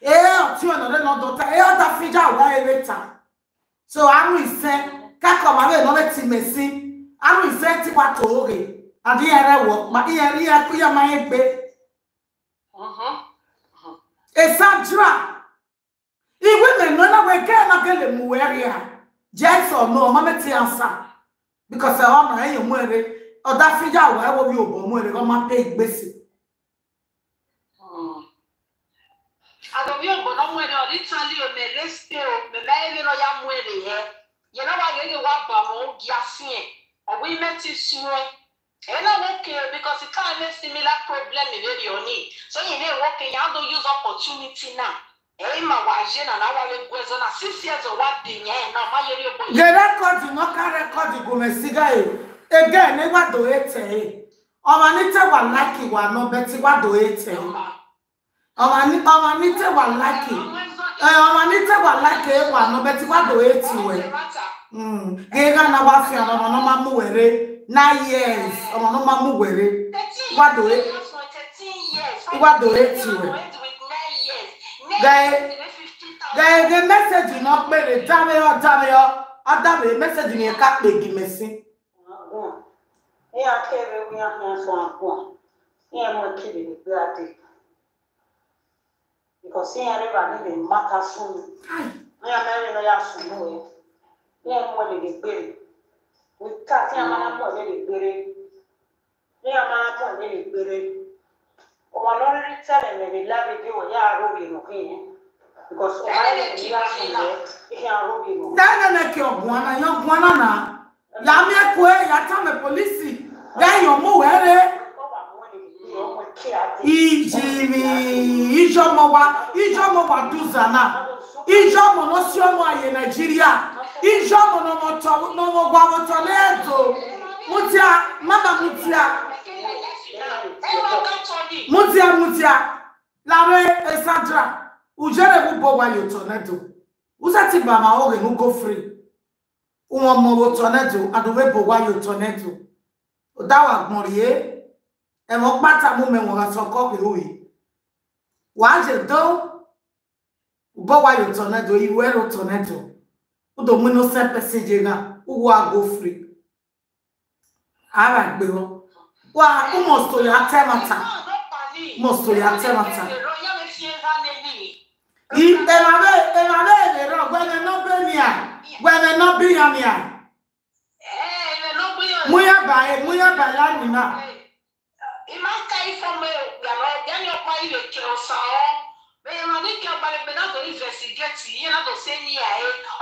B: E o ti ono de no do ta e o da fi ja awa e ta. So anu ise ka ko ma be no be ti mesi anu ise ti wa to oge ade ere wo ma iye ri ya ku ya ma egbe Esandra, iwe menu na we get na gele mu area. Yes or no, mama ti answer. Because want na eyo mu ere. Oda fija wa e wo bi obo mu ere, o ma pay gbese.
D: Àgbẹ̀bí ògbọ̀n náà mú ẹni ọ̀dí tán lé omi ẹ̀lẹ́sẹ̀ o, bẹ̀bẹ̀ ẹ̀rí lọ ya gẹ́gẹ́ wà bà mọ́ ó di àfihàn ẹ̀. Ọ̀wé mẹ́tì sún ẹ̀. Ẹ̀yin náà wọ́n kéré because can't make similar problem ìbéèrè òní. So kéré yàn á tó use opportunity náà.
B: gere kọdị nọka rekọdị gomesigayo egen igwadoetehe ọmanite walaki wanobeti gwadoetehe ọmanite walaki ọmanite walaki wanobeti gwadoetiwe gịga na gbafia ọnọnọmamụ were. Na yes ọnọnọmamụ were. Gwadoetiwe Gẹ́- Gẹ́gẹ́ the message no pe le dame o dame o. Adame message ni e ka pe gi mesi.
E: Ní akẹ́rẹ́ wí ahọ́n fún àpọ̀ ní ẹ̀mọ́ kiri ní gbé adé. Ìkọ̀sí yẹn rí bá níbi máka fún mi. Ní amẹ́rin lọ yà sùn mú ẹ. Ní ẹ̀mọ́ lè lè gbére. Wíká tí a máa pọ̀ lè lè gbére. Ní a máa pọ̀ lè lè gbére. Yẹ kí yẹn àróbì nù.
B: Dane na ki obuana yo buana na. Ya mi ko e ya ta me police. Then yo mu were. Ijimi ijo mo wa ijo mo wa duzana. Ijo mo no si omo aye Nigeria. Ijo mo no mo to no mo gwa mo to le eto. Mutia mama mutia mutia mutia. Lawe Esandra. Ujere bu bo wa yo tornado. Usa ti ba ma o re mu go free. Uwon mo wo tornado adowe bo wa yo tornado. O da wa gbon ri e. E mo pata mu me won ga so ko pe oyi. Wa je do. Bo wa yo tornado i we ro tornado. O do mu no se person ga. O wa go free. Ara gbe won. Wa o mo so ya temata. Mosto ya temata. I e e ma be le ro gbe me no be ni a. Gbe me no bi ya ni a. Mu ya ba e ya ni.
D: Imaka ọpa ilé kẹ ọsà ọ bẹẹ ma ní kí ọba lè bẹ náà tó investigate yìí náà tó ṣe ní ẹ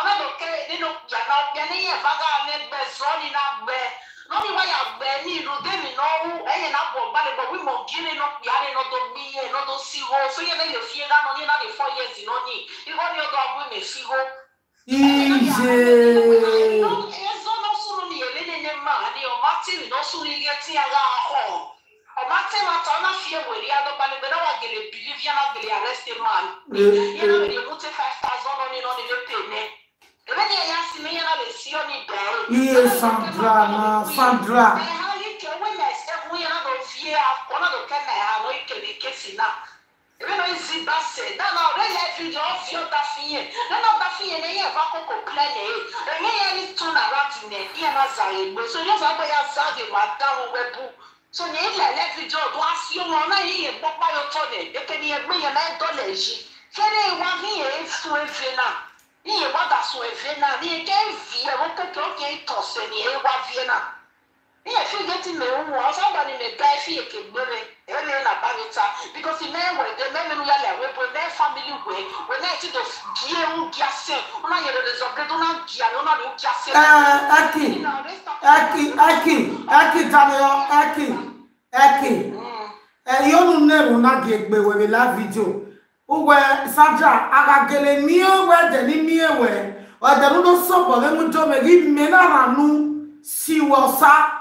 D: ọba tó kẹ nínú yàrá ọbẹ ní yẹn faga ní gbẹ sọ ní náà gbẹ gbẹ ní ìlú dèmi náà wú ẹ̀yẹ náà bọ̀ balẹ̀ bọ̀ wí mọ̀ gírí náà pìá ní náà tó gbé yẹn náà tó sí hó so yẹn náà yẹ fi náà ní náà lè fọ́ yẹn dì náà ní ìwọ ni ọdọ agbó mi fi hó.
B: Ije.
D: Ẹ̀zọ́ náà sọ̀rọ̀ ní èlé nínú máa ní ọmọ tìrì náà sọ̀rọ̀ iye tí a fi. Yẹn náà lè mú tẹ five thousand náà ní náà ní lè pè ní. Ebe ni ẹ̀yà sí mi
B: Iye Sandra na Sandra.
D: Ebe náà ezi ba sẹ̀ náà náà ọ̀rẹ́ yẹn fi jọ fi ọ́ da fi yẹn. Náà náà da fi. Ẹ̀yẹ́ tún ti nẹ̀ gbé. So gbé wẹ́. So ilẹ̀ jọ ọdún wọn náà gbọ́ nẹ̀. Eke ni gbé náà dọ́lẹ̀ yìí. Fẹ́rẹ̀ yẹn fún efe náà. Ní yẹn wá dà sùn efe náà. Ní yẹn kẹ́ fi ẹ̀rọ kékeré ó kẹ́ tọ̀sẹ̀ ní yẹn wá fi náà ihe fi geti me wu ọsọ abalị me ga efi eke gbere eme na barita because ime were de me menu ya le we bo me family we we na ti do die u dia se una yere de zobre do na dia no na de u dia se
B: Eh, Eki, Eki, Eki, Eki Daniel, Eki, Eki. Eyonu neru na gegbe were la video. Uwe Sandra agagele mi owe de ni mi ewe. Ode nu do sopo le mu jo me gi me na ranu si wo sa.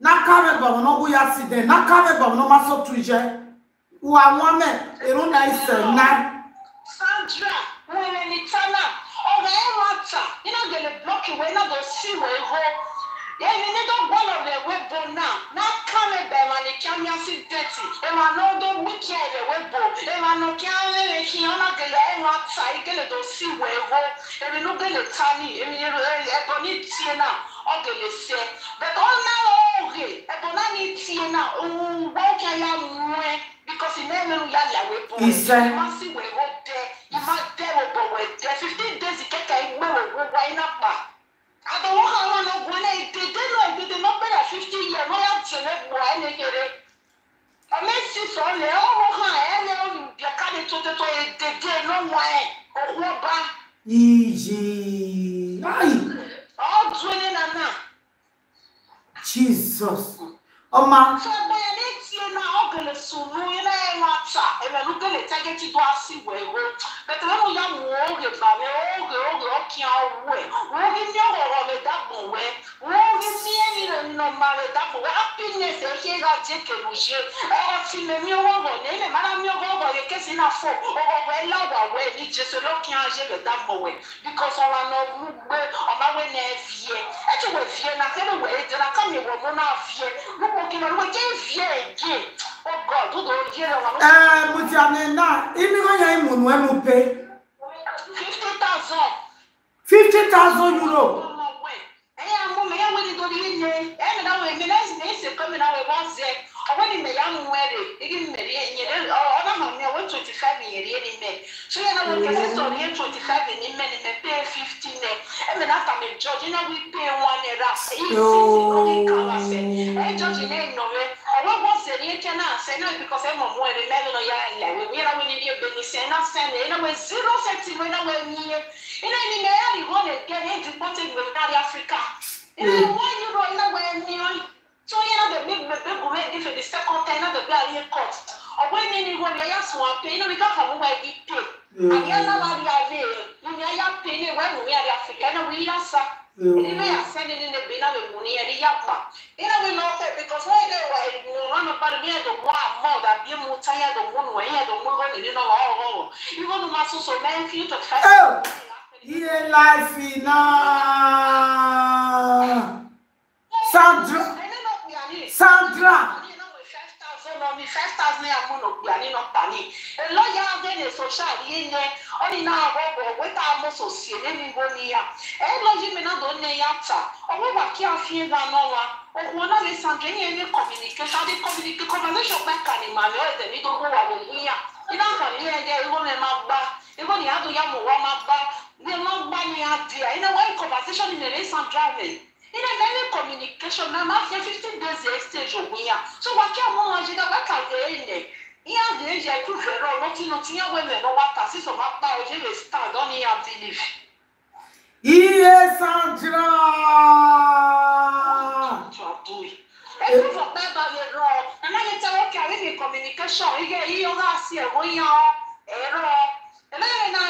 B: Na kare ba no bu ya si de na kare ba no ma so tuje. Wa won me eru na ise na.
D: Sandra, nwere ni tana, ọ̀rọ̀ ẹ̀rọ ata, iná gèlè blọọkì wẹ̀ iná gò sí wẹ̀ hó. Yẹ́nì ní tó gbọ́dọ̀ lè wé bo náà, náà kárẹ̀ bẹ̀rẹ̀ ní kí á ní àsì dẹ̀tì. Ẹ̀rọ àná ọdún wíkì ẹ̀rẹ̀ wé bo. Ẹ̀rọ àná kí á rere kí ọ̀nà gèlè ẹ̀rọ ata yìí gèlè tó sí wẹ̀ hó. Èmi ló gèlè ta ní, èmi ẹ̀bọ̀ ní tiẹ̀ náà, ọ gèlè sẹ́. Bẹ̀tẹ̀ ọ náà ọ̀rẹ́, ẹ̀bọ̀ náà ní tiẹ̀ náà, òun wọ́n kí á yá mú ẹ. Because ìmọ̀ ẹ̀mẹ̀rù yà yà wé bo.
B: Ìṣe.
D: Ìmọ̀ sí wẹ̀ hó dẹ́ ìmá dẹ́rù bọ̀wọ̀ ẹ̀dẹ́ fifteen days kẹ́kẹ́ ìgbẹ́ òwò wa pa. àbẹ̀wò àwọn ọ̀gbọ́n náà ìdèdè náà ìdèdè náà bẹ̀rẹ̀ fifty years náà yà tẹ̀lé bọ̀ ẹ̀ yẹrẹ. ọ̀mẹ́sì sọ̀lẹ̀ ọ̀rọ̀ hàn ẹ̀ ní olùbíàkadì tó tètò ìdèdè náà wọ̀ ẹ̀ òwò ọba
B: Iji. Ai,
D: ọ̀dùn ní nànà.
B: Jesus. Oma,
D: sọ bẹ́ẹ̀ ní tiẹ̀ náà ọ̀gẹ̀lẹ̀ sùnmù iná ẹ̀ wọ́n ata ẹ̀mẹ̀lú gẹ̀lẹ̀ tẹ́gẹ́tì tó a sì wẹ̀ ẹ̀rọ bẹ̀tẹ̀ lẹ́nu ya mú ọ̀gẹ̀ bà mí ọ̀gẹ̀ ọ̀gẹ̀ ọ̀kìá ọ̀wọ̀ ẹ̀ wọ́n rí ní ọ̀rọ̀ rẹ̀ dàgbọ̀ wẹ̀ wọ́n rí ní ẹ̀mí rẹ̀ nọ̀mà rẹ̀ dàgbọ̀ wẹ̀ happiness ẹ̀ ṣe é ra jẹ́ kẹ̀lú ṣe ẹ̀rọ ti mẹ̀ mí ọwọ́ rọ̀ ní ẹ̀mẹ̀ máa mi ọwọ́ rọ̀ yẹ kẹ́sì náà fọ̀ ọwọ́ rẹ̀ láwà wẹ̀ ní jésù lọ́kìá ṣe rẹ̀ dàgbọ̀ wẹ̀ because ọ̀rọ̀ náà wú gbé ọ̀máwé náà fìyẹ ẹ̀ tí wẹ̀ fìyẹ náà kẹ́lẹ́ wẹ̀ ẹ̀ jẹ́ náà kámi wọ̀ mọ́ náà fìyẹ lóko kí ló oh
B: eh,
D: fifty thousand.
B: 50,000 euro.
D: ẹ̀yin àmú mi yẹn wọ́n ní torí yín yẹn ẹ̀yin mi náà wọ̀ èmi náà sì ní ìsìn kọ́mi náà wọ̀ wọ́n zẹ̀ ọwọ́ ni mẹ̀yà ń wẹ̀ rẹ̀ igi mẹ̀rẹ̀ yẹn yẹn ọ̀nà hàn mi ọwọ́ twenty five yẹn yẹn ni mẹ̀ so yẹn náà wọ́n kẹsẹ̀ sọ̀rọ̀ yẹn twenty five ní mẹ̀ ni mẹ̀ pay fifty jọ́ọ̀jì náà ìnọ̀wẹ́ náà because ẹ̀ mọ̀ mú ẹ̀rẹ̀ mẹ́rin náà yà ìyàwó mi yẹn náà wọ́n ní bí ebe ní sẹ̀ náà sẹ̀ ní ẹ̀ náà wọ́n zero wọ́n ní yẹn. Ina ni me ya rigo ne ke ne ti pote gbe na africa ina ni one euro ni o so ina de big be be go me if the second time de be ari court. Ọgbẹ ni ni wọn ya sun ape ina mi ka fa mo wa bi pay àbí ẹ náà wà rí àlẹ ní ya ya pay ní ìwé ìwé àrí africa ina wí yá sa ẹni bẹ yà sẹni ní ne bẹ ina bẹ mu ní ẹni yá pa ina wí náà fẹ because wọn yẹ wà ẹnu wọn bá mi yẹ dùn wọn àmọ dàbí mu tá yẹ dùn wọn wẹ yẹ dùn wọn wọn nìyẹn náà wà ọrọ ìwọ ni wọn soso mẹ́rin fi tó fẹ́.
B: Oh, iye life na. Sandra, Sandra.
D: Five thousand naira mo no gba nínú pani lọ́yà abẹ́lẹ̀ social yìí yẹn ọ̀nì náà rọ̀bọ̀ wẹ́tà amọ̀sọ̀ sí ẹ̀ lẹ́nu ìwọ ni ya ẹ̀ lọ́yìn mi náà ló ní ya ta ọwọ́ wà kí a fi ń ra náà wa. Òkú náà lè sàǹkẹ́ yẹn ní communication. Adé communication conversation pẹ́ kà ní màmí ọ̀dẹ̀ ní gbogbo wà lóyún yà nínú àǹfààní yẹn jẹ́ ìwọ mi máa gbá. Ìwọ ni àdó yà mọ̀ wọ́n máa gbá. Ní wọ́n gbá ní adìẹ ẹ̀ náà wọ́n conversation ní lè sàn driving ina many communication na ma fẹ fifteen days exchange ògùn yà so wà kí àwọn ọmọ ṣẹlẹ̀ wà kàwé ẹnẹ ìyá àgbẹ̀ ẹ̀jẹ̀ ẹ̀kú fẹ̀rẹ̀ ọ̀nà tí mo ti yẹ wẹ̀mẹ̀ lọ́wọ́ ta sísọ máa pa ọjọ́ lè stand on.
B: Iye Sandra.
D: ẹ̀kú fọ̀pẹ́ bá mi rọ yẹn tẹ́wọ́ kí àwọn èmi communication. Iye iye ọ̀gá sí ẹ̀rọ.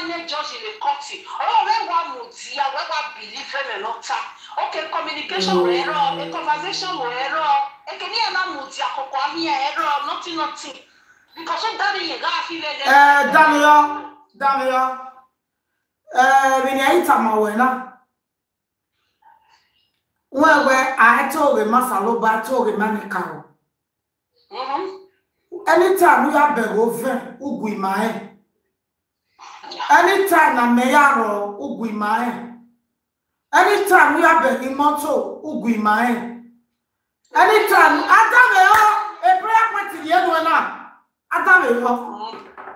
D: Ní jọ́ọ̀jì lè kọ́tì ọ̀rọ̀ rẹ̀ wà mú di àwọn ẹ̀wà believe ẹ̀mẹ̀ lọ́ta okay communication were ẹ̀rọ a conversation were ẹ̀rọ ekene yẹn náà mú di àkọ́kọ́ àmì ẹ̀rọ nothing nothing because ó dárí yẹn gáà fi lẹ̀ lẹ̀.
B: Eh, Daniel, Daniel. Eh, bini ayi tamawe na. Wewe aeto re masalo ba to re manikaro. Anytime you have beroven ugwu imae. Anytime na meyaro ugwu imae. Anytime you have imoto ugwu imae. Anytime adame yo e prayer point yenu na. Adame yo.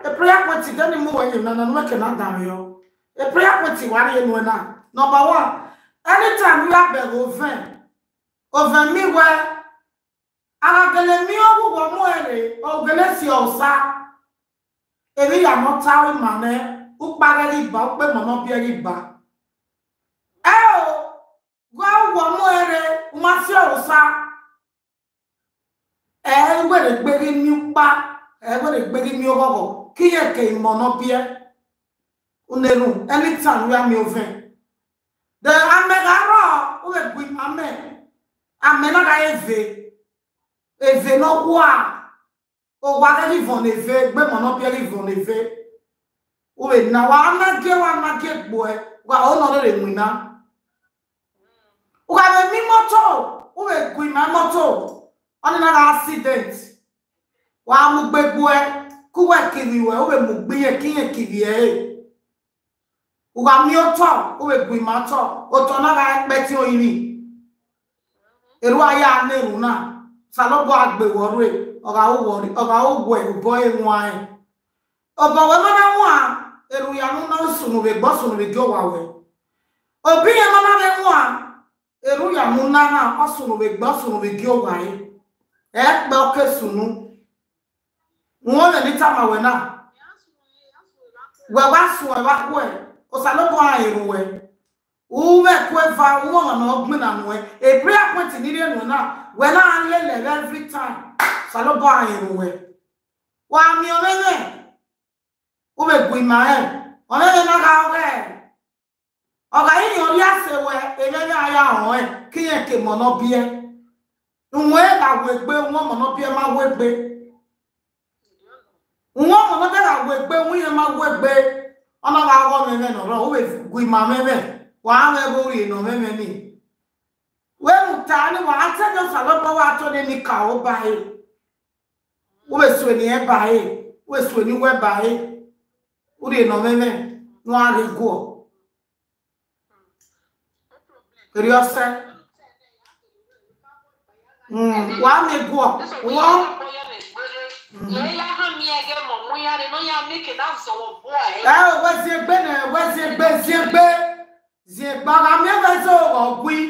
B: A prayer point then you move in and make an adame yo. A prayer point wari yenu na. Number one, anytime you have beroven ove mi we agagele mi ogwugwo mu ere ogele si ọsa eri ya mọta imane ukpagara iba ukpe mọmọ bịara iba eo gwa ụgwọ mu ere mmasị ọsa ee were gberi mi ukpa ee were gberi mi ọgọgọ kiye ke imọnọ bịa unelu anytime wia mi oven. The amegaro uwe gwi ame ame na ga eve. Eve n'ọkwụ a ụwa agaghị ivọ na-eve gbe ma nọ bịara ivọ na-eve uwe na wa anage wa anage gboe wa ọnọdụ enwe na ụga be mi moto uwe gwi ma moto ọdị na ga accident. Wa amugbe gboe kuwe kiri we uwe mugbe ye kiye kiri ye ụga mi ọtọ uwe gwi ma tọ ụtọ na ga ekpeti oyiri eru aya na-eru na. Salọbọ agbèwọrú ẹ ọ̀gá òwọrí ọ̀gá òwọ ẹrùbọ ẹwọn ẹ ọbọ wẹ mọnà wọn a èrù yanu náà sùnùwé gbọ sùnùwé jọ wà wẹ òbí yẹn mọnà wẹ wọn a èrù yanu náà ọ sùnùwé gbọ sùnùwé jọ wà ẹ ẹ pẹ ọkẹ sùnù wọn lè ní tàmà wẹ náà wẹ wá sùn ẹ wá kú ẹ ọsàlọbọ àìrù wẹ uwe kweva uwe na ọgbìn na nwe. Ebiri akwenti nílé nù náà wẹ náà lé lẹrẹ every time. Salobo àyẹ̀wò wẹ wà mí ọlẹ́lẹ̀ uwe gbu ìmà ẹ̀ ọlẹ́lẹ̀ náà ga ọgẹ́ ẹ̀ ọ̀gá yìí ni orí àṣẹ wẹ ẹlẹ́lẹ̀ ayé àwọn ẹ̀ kí yẹn kè mọ̀nà bí ẹ. Nwe là wẹ gbé wọn mọ̀nà bí ẹ má wẹ gbé. Wọn mọ̀nà bí ẹ là wẹ gbé wọn yẹn má wẹ gbé. Ọ̀nà ga ọgọ́ mẹ́mẹ́ nọ̀rọ̀ uwe gbu ìmà mẹ́mẹ́ wàá mẹ́ bórí ìnà mẹ́mẹ́ nìyí wẹ́rù ta ni wàá tẹ́jọ́ sàlọ́pọ̀ wàá tó ní ní kà ó báyìí wọ́n bẹ̀ sùn ènìyàn báyìí wọ́n bẹ̀ sùn ènìwẹ́ báyìí wọ́n lè nà mẹ́mẹ́ ní wọ́n á rí gùn ọ́ èrè ọ̀sẹ̀ wàá mi gùn ọ́ wọ́n ẹ ò wẹ́ sí ẹgbẹ́ náà wẹ́ sí ẹgbẹ́ sí ẹgbẹ́ sí ẹgbẹ́ ọ̀gá mi ẹ̀ fẹ́ sọ ọ̀gbìn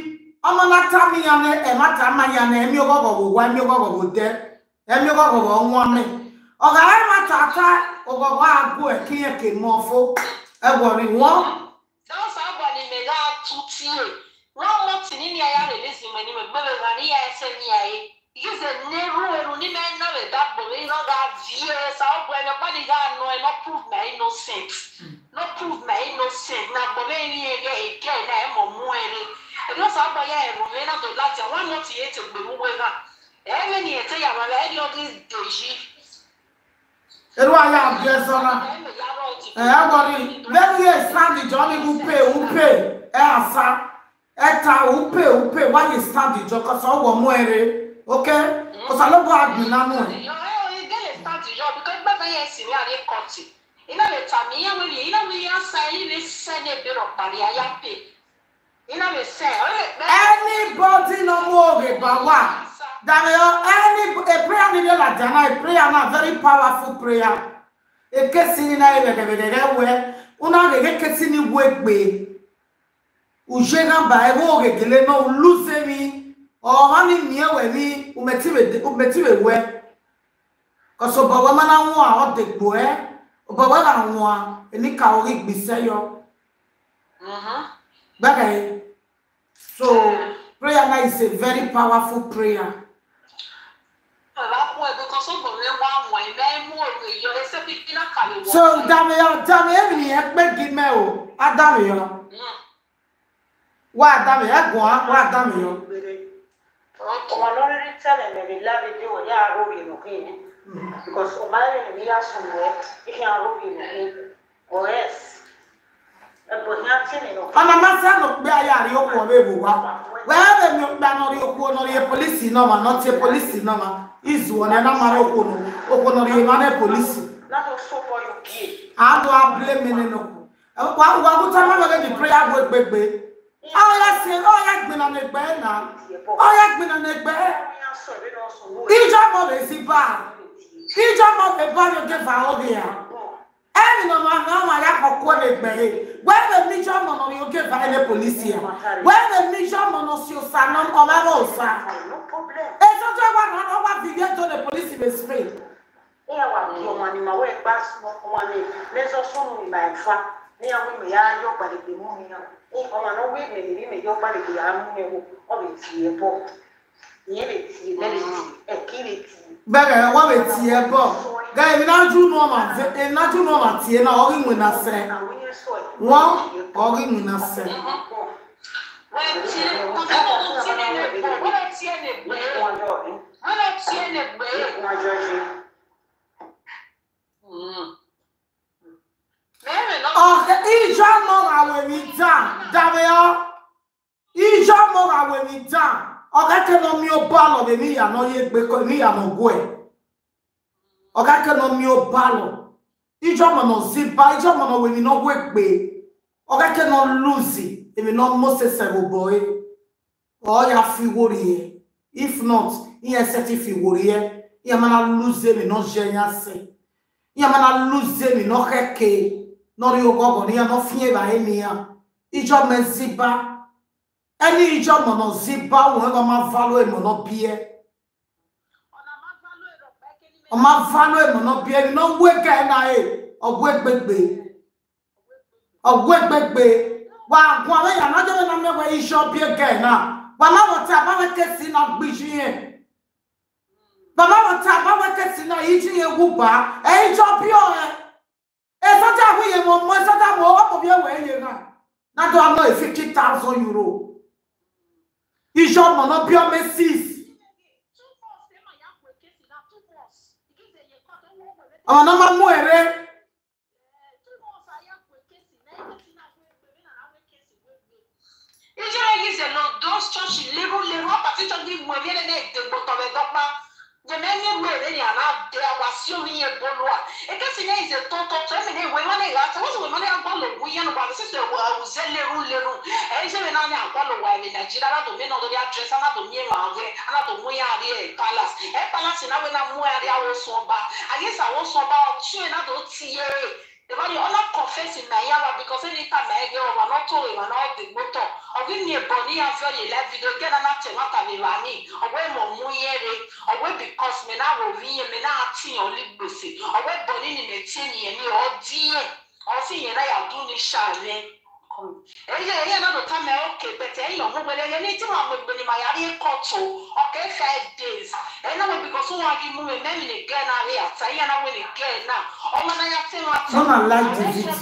B: ọmọ lata mi ya ne ẹ mata ma ya ne ẹmi ọgọgọ wò wá ẹmi ọgọgọ wò dẹ ẹmi ọgọgọ wò wọn mi. Ọgá ẹ ma tata ọgọgọ àgbo ẹ kí yẹn kè mọ fó. Ẹ wọrí
D: Tinini ya yale lezi mweni mbebe ngani ya eseni ya ye. Ikize neru eru ni me na le da bo ni no ga vie sa obo ene pa ni ga no e no prove my innocent. No prove my innocent na bo me ni e ge e ge na e mo mu ere. Ebi sa obo ya eru me na do lati wa mo ti e te gbe mu we na. E me ni e te ya ma e di odi deji.
B: eru ayé abúlé sọ́nà
D: E me ya ro ti.
B: ẹ ẹ wọrí lẹ́nu yẹ stand ìjọ ni wù pé wù pé ẹ àfa ẹ ta wù pé wù pé wáyé stand ìjọ kọsọ wọ mú ẹrẹ ok kọsọ ló bọ àgbìn nánú ẹ.
D: ina le tami ya wele ina mi ya sa yi le sẹ ne bi rọ pari aya pe ina le sẹ ọ le gbẹ.
B: anybody no more reba wa dàbí ọ any a prayer nílé làjànà a prayer na very powerful prayer. Ekesi ni náà gẹgẹgẹgẹ wẹ una gẹgẹ kesi ni wo egbe náà bá ẹ wọ́n gẹgẹlẹ náà olùsẹ mi ni umetiwe wẹ kọsọ bọ̀wọ́ mọ́nà wọn àwọn dègbò ẹ bọ̀wọ́ là wọn ẹni ká orí gbèsè yọ gbẹ́gẹ̀ yìí so prayer now is a very powerful prayer.
D: Bàbá kún ẹgbẹ́ kan sọ́gbọ̀n mi wá wọ̀n ẹ̀
B: so pé gímẹ o adamiya wá damiya wá damiya
E: ọmọ lórí rí tẹ́lẹ̀ mẹ́rin lábẹ́dẹ́ wọ̀ ní àárọ̀ ìlú kí ni. Because ẹ̀rìn mi yá sùn wọ́ or else ẹ̀bùn ní àti nínú.
B: ọmọ masa no gbé ayé àrí okùn ọbẹ ìbò wa wẹ́ẹ́ bẹ̀ mi nọrí okùn ọ̀nọ́rí yẹ polisi náà ma nọ́ọ̀tì yẹ polisi náà ma ìzù wọn ẹ̀ náà ma rẹ okùn nù. Okùn ọ̀nọ́rí yẹ ma rẹ polisi mi nínú wà wà kúta má lọ́gẹ́ di prayer gbé gbégbé ọ̀yà sí ọ̀yà gbìnà ní ẹgbẹ́ náà. Ọ̀yà gbìnà ní ẹgbẹ́ ìjọ mọ̀ lè sí bá. Ìjọ mọ̀ lè bá yóò gé fà ó bìyà ẹni nọ na na ma ya kọkọ na egbere wẹ́n bẹ níjọ́ mọ̀ nọ yóò ké fàáyé polisi yẹ wẹ́n bẹ níjọ́ mọ̀ nọ sí ọ̀sà nọ ọ̀bá bọ̀ ọ̀sà.
E: No problem
B: ètò tó wà nọ ọba fìdí ètò ní polisi bẹ spray
E: eya wa ọmọ ni ma ni ìgbà ẹfa ní àwọn ìmọ̀ ya yọ gbàdégbè mú mi gbàdégbè yà á mú mi wò ọ lè tì ẹ bọ ìyẹn lè tì ẹ lẹ́lẹ̀ tì ẹ kí lè tì
B: bẹ́ẹ̀ wọ́n bẹ tiẹ̀ bọ̀. Gẹ́gẹ́ bí nájú nù ọmọ àti nájú nù ọmọ tiẹ̀ náà ọ̀rí ìwé náà sẹ́
E: àwọn yẹn sọ ẹ.
B: wọ́n ọ̀rí ìwé náà sẹ́.
D: Wọ́n ti wọ́n ti ní ní gbé wọ́n ti ní gbé
E: Wọ́n jọ ẹ.
D: wọ́n ti ní gbé.
E: Wọ́n jọ ṣe.
D: Mẹ́rin náà.
B: Ọ̀kẹ́ ìjọ mọ̀ àwẹ̀ mi dà dàbẹ̀ ọ́ ìjọ mọ̀ àwẹ̀ mi dà ọ̀kẹ́ kẹ́nà mi ó bá lọ bẹ̀ mí ìyànà yé gbé kọ́ mí ìyànà ògó ẹ̀. Ọ̀kẹ́ kẹ́nà mi ó bá lọ. Ìjọ mọ̀ nà sí bá ìjọ mọ̀ nà wẹ̀ mí náà wẹ̀ gbé ọ̀kẹ́ kẹ́nà lùzì èmi náà mọ́sẹ̀ sẹ̀rọ̀ bọ̀ ẹ́. Ọ̀ yà fi wórí yẹ if not ìyẹn ẹsẹ̀ ti fi wórí yẹ ìyẹn máa lùzì èmi náà jẹ́ yẹn sẹ́ ìyẹn máa lùzì èmi náà kẹ́kẹ́ nọrị ogogo na ya nọfinye ba eni ya ijọ meziba ẹni ijọ mọnà ziba wọn ẹgbẹ ọma valo emọnà bie. Ọma valo emọnà bie. Ni na owó ẹgẹ ẹ náà ẹ ọgbọ egbegbe ọgbọ egbegbe wà àgùn àwọn èèyàn náà jẹ́ náà mẹ́wàá ijọ bie ẹgẹ ẹ náà wà láwọ̀ tí abáwọ̀ kẹsì náà gbìyànjú yẹn bàbá wọ̀ tí abáwọ̀ kẹsì náà yìí jí yẹn wù bá ẹ ijọ bie ọ̀rẹ́ àwọn èèyàn mọ mọ ẹsọjà mọ ọmọ bí ẹwẹ ẹyẹ náà náà ọmọ ẹ fifty thousand euro ìjọ mọ̀nà bí ọmọ six ọmọ náà máa mú ẹrẹ
D: Ijọ́ yìí ṣe lọ dọ́s ṣọ́ọ̀ṣì lérú lérú ọ̀pàtí tó ní ìwé mi lẹ́nu ìdìbò tọ̀rẹ̀ rẹ̀ ní àná dé àwa sí omi yẹn bọ́ọ̀lù à. Eke si tó tó tó ẹ̀mí ní ìwé mọ́lẹ̀ ìyá tó wọ́n sì wọ́n ní agbọ́lù òwú yẹn nù bàbá sísè àwùzẹ́ lérú lérú. Ẹ̀yin ṣe mi náà ní agbọ́lù wà ní Nàìjíríà aládùn mi náà lórí àdírẹ́sì aládùn mi mà wẹ́ aládùn mú yẹn àrí ẹ̀ palace. Ẹ̀ palace wẹ́ náà mú àrí àwọn sùn ọba. Àyẹ̀sà àwọn sùn ọba ọ̀tún ẹ̀ náà tó ti yẹ the body all confess in Nayawa because anytime I get over not to him and all the motor. Or give me a body and feel you left video get an acting not a rani or when mo mu yere or when because me now will be me now tea or lip bussy or when body in the tin ye me or dear. Or see ye I do ni shale ló tán mẹ ọkẹ bẹtẹ ẹyẹ ọmọ gbẹlẹ ẹyẹ ní tí wọn àwọn ìgbẹni máa yàrá kọtù ọkẹ five days. Bí kò sún wọn agi mú mi gẹ náà rí àtà ẹyẹ náà wọn ní gẹ náà. Ọmọ náà yà tẹ wọn tẹ.
B: Wọ́n máa like the video.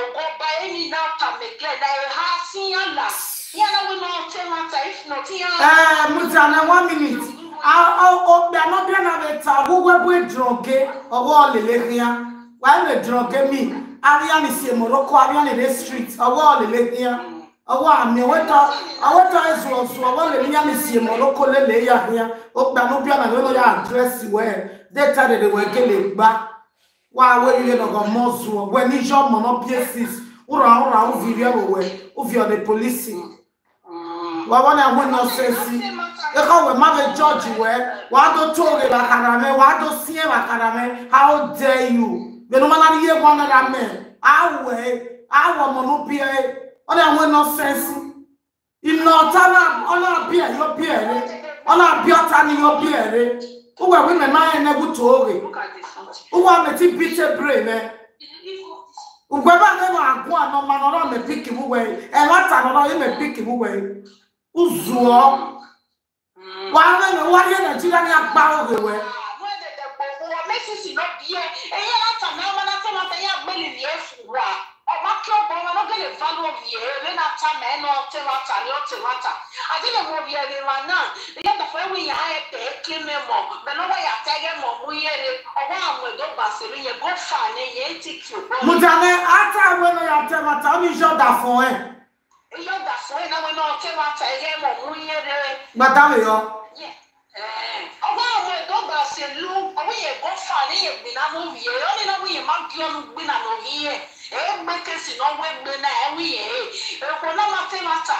D: ọgọ bá ẹni náà tà mí gẹ náà. Ẹ ha sí yàn là. Yẹn náà wọn náà tẹ wọn tà if not yẹn.
B: ẹ muta na one minute. Ọgbẹ anọbịa na bẹ ta ọwọ hịa wàá lè droge mi. arịa ni si morocco arịa ni de street ọwọ ọlele hịa ọwọ àmì ọwẹtọ ọwẹtọ ẹzù ọzù ọwọ lele hịa ni si morocco lele ya hịa ọgbẹ anọbịa na lele ya adresi wee data dede wee kele gba. Wàá wee ihe nọgọ mọzù ọgbẹ níjọ mọnà pieces ụrọ ụrọ uviri ewewe uvi ọdẹ polisi wàá wọn na wọn nọ sẹsi ẹkọ wẹ má bẹ jọjì wẹ wàá tó tóore bàkàrà mẹ wàá tó síẹ bàkàrà mẹ how dare you bẹnu mọ náà yé wọn náà mẹ awẹ awọ mọnú bíẹ ọdẹ àwọn nọ sẹsi iná ọtá náà ọlọ bíẹ yọ bíẹ rẹ ọlọ bí ọtá ni yọ bíẹ rẹ wúwẹ wí mẹ náà yẹ nẹgù tóore
D: Look at this one.
B: wúwẹ àmẹtí bíte bírè mẹ ugbe bá ngẹ wà gún àná ọmọ náà ọlọ mẹ píkì wúwẹ ẹ wá tà náà yẹ mẹ píkì wúwẹ uzùọ wàá mẹ wàá yẹ nàìjíríà ní agbá òwe wẹ.
D: àwọn ẹ̀dẹ̀dẹ̀ gbogbo wọn mẹ́sìsì náà ẹ láta náà wọn náà ní ẹ̀fù wa ọba kí ọgbọ́n wọn náà gẹ̀lẹ̀ fálù ọ̀bì ẹ̀. Ẹ̀rẹ́ náà ta mẹ́ ẹ̀ náà tẹ́wọ́n ta ní ọ̀tẹ̀wọ́n ta. Àdínlẹ̀ wọ bí ẹ̀rẹ́ wa náà. Ìyá dàfọ́ ẹ̀wọ̀ yẹn ayẹ tẹ̀ ẹ́ kí mi mọ̀. Bẹ́ẹ̀ lọ́wọ́ yà tẹ́ ẹ̀ mọ̀ mú yẹrẹ ọwọ́ àwọn ẹ̀dọ́ gbàsẹ̀rẹ̀ yẹn gó fà ní yẹn ti kì í gbọ́.
B: Mùtàmẹ ata àwọn ènìyàn yà tẹ màtà ó ní iṣẹ ọdà fún ẹ.
D: Ìyá dàfọ́ ẹ̀ náà wọn náà tẹ́wọ́n ta ẹ̀ mọ̀ mú yẹrẹ
B: gbàtà mi yọ.
D: Wọ́n gbé náà ẹ̀ wí yẹn. Èkó náà má tẹ́ má ta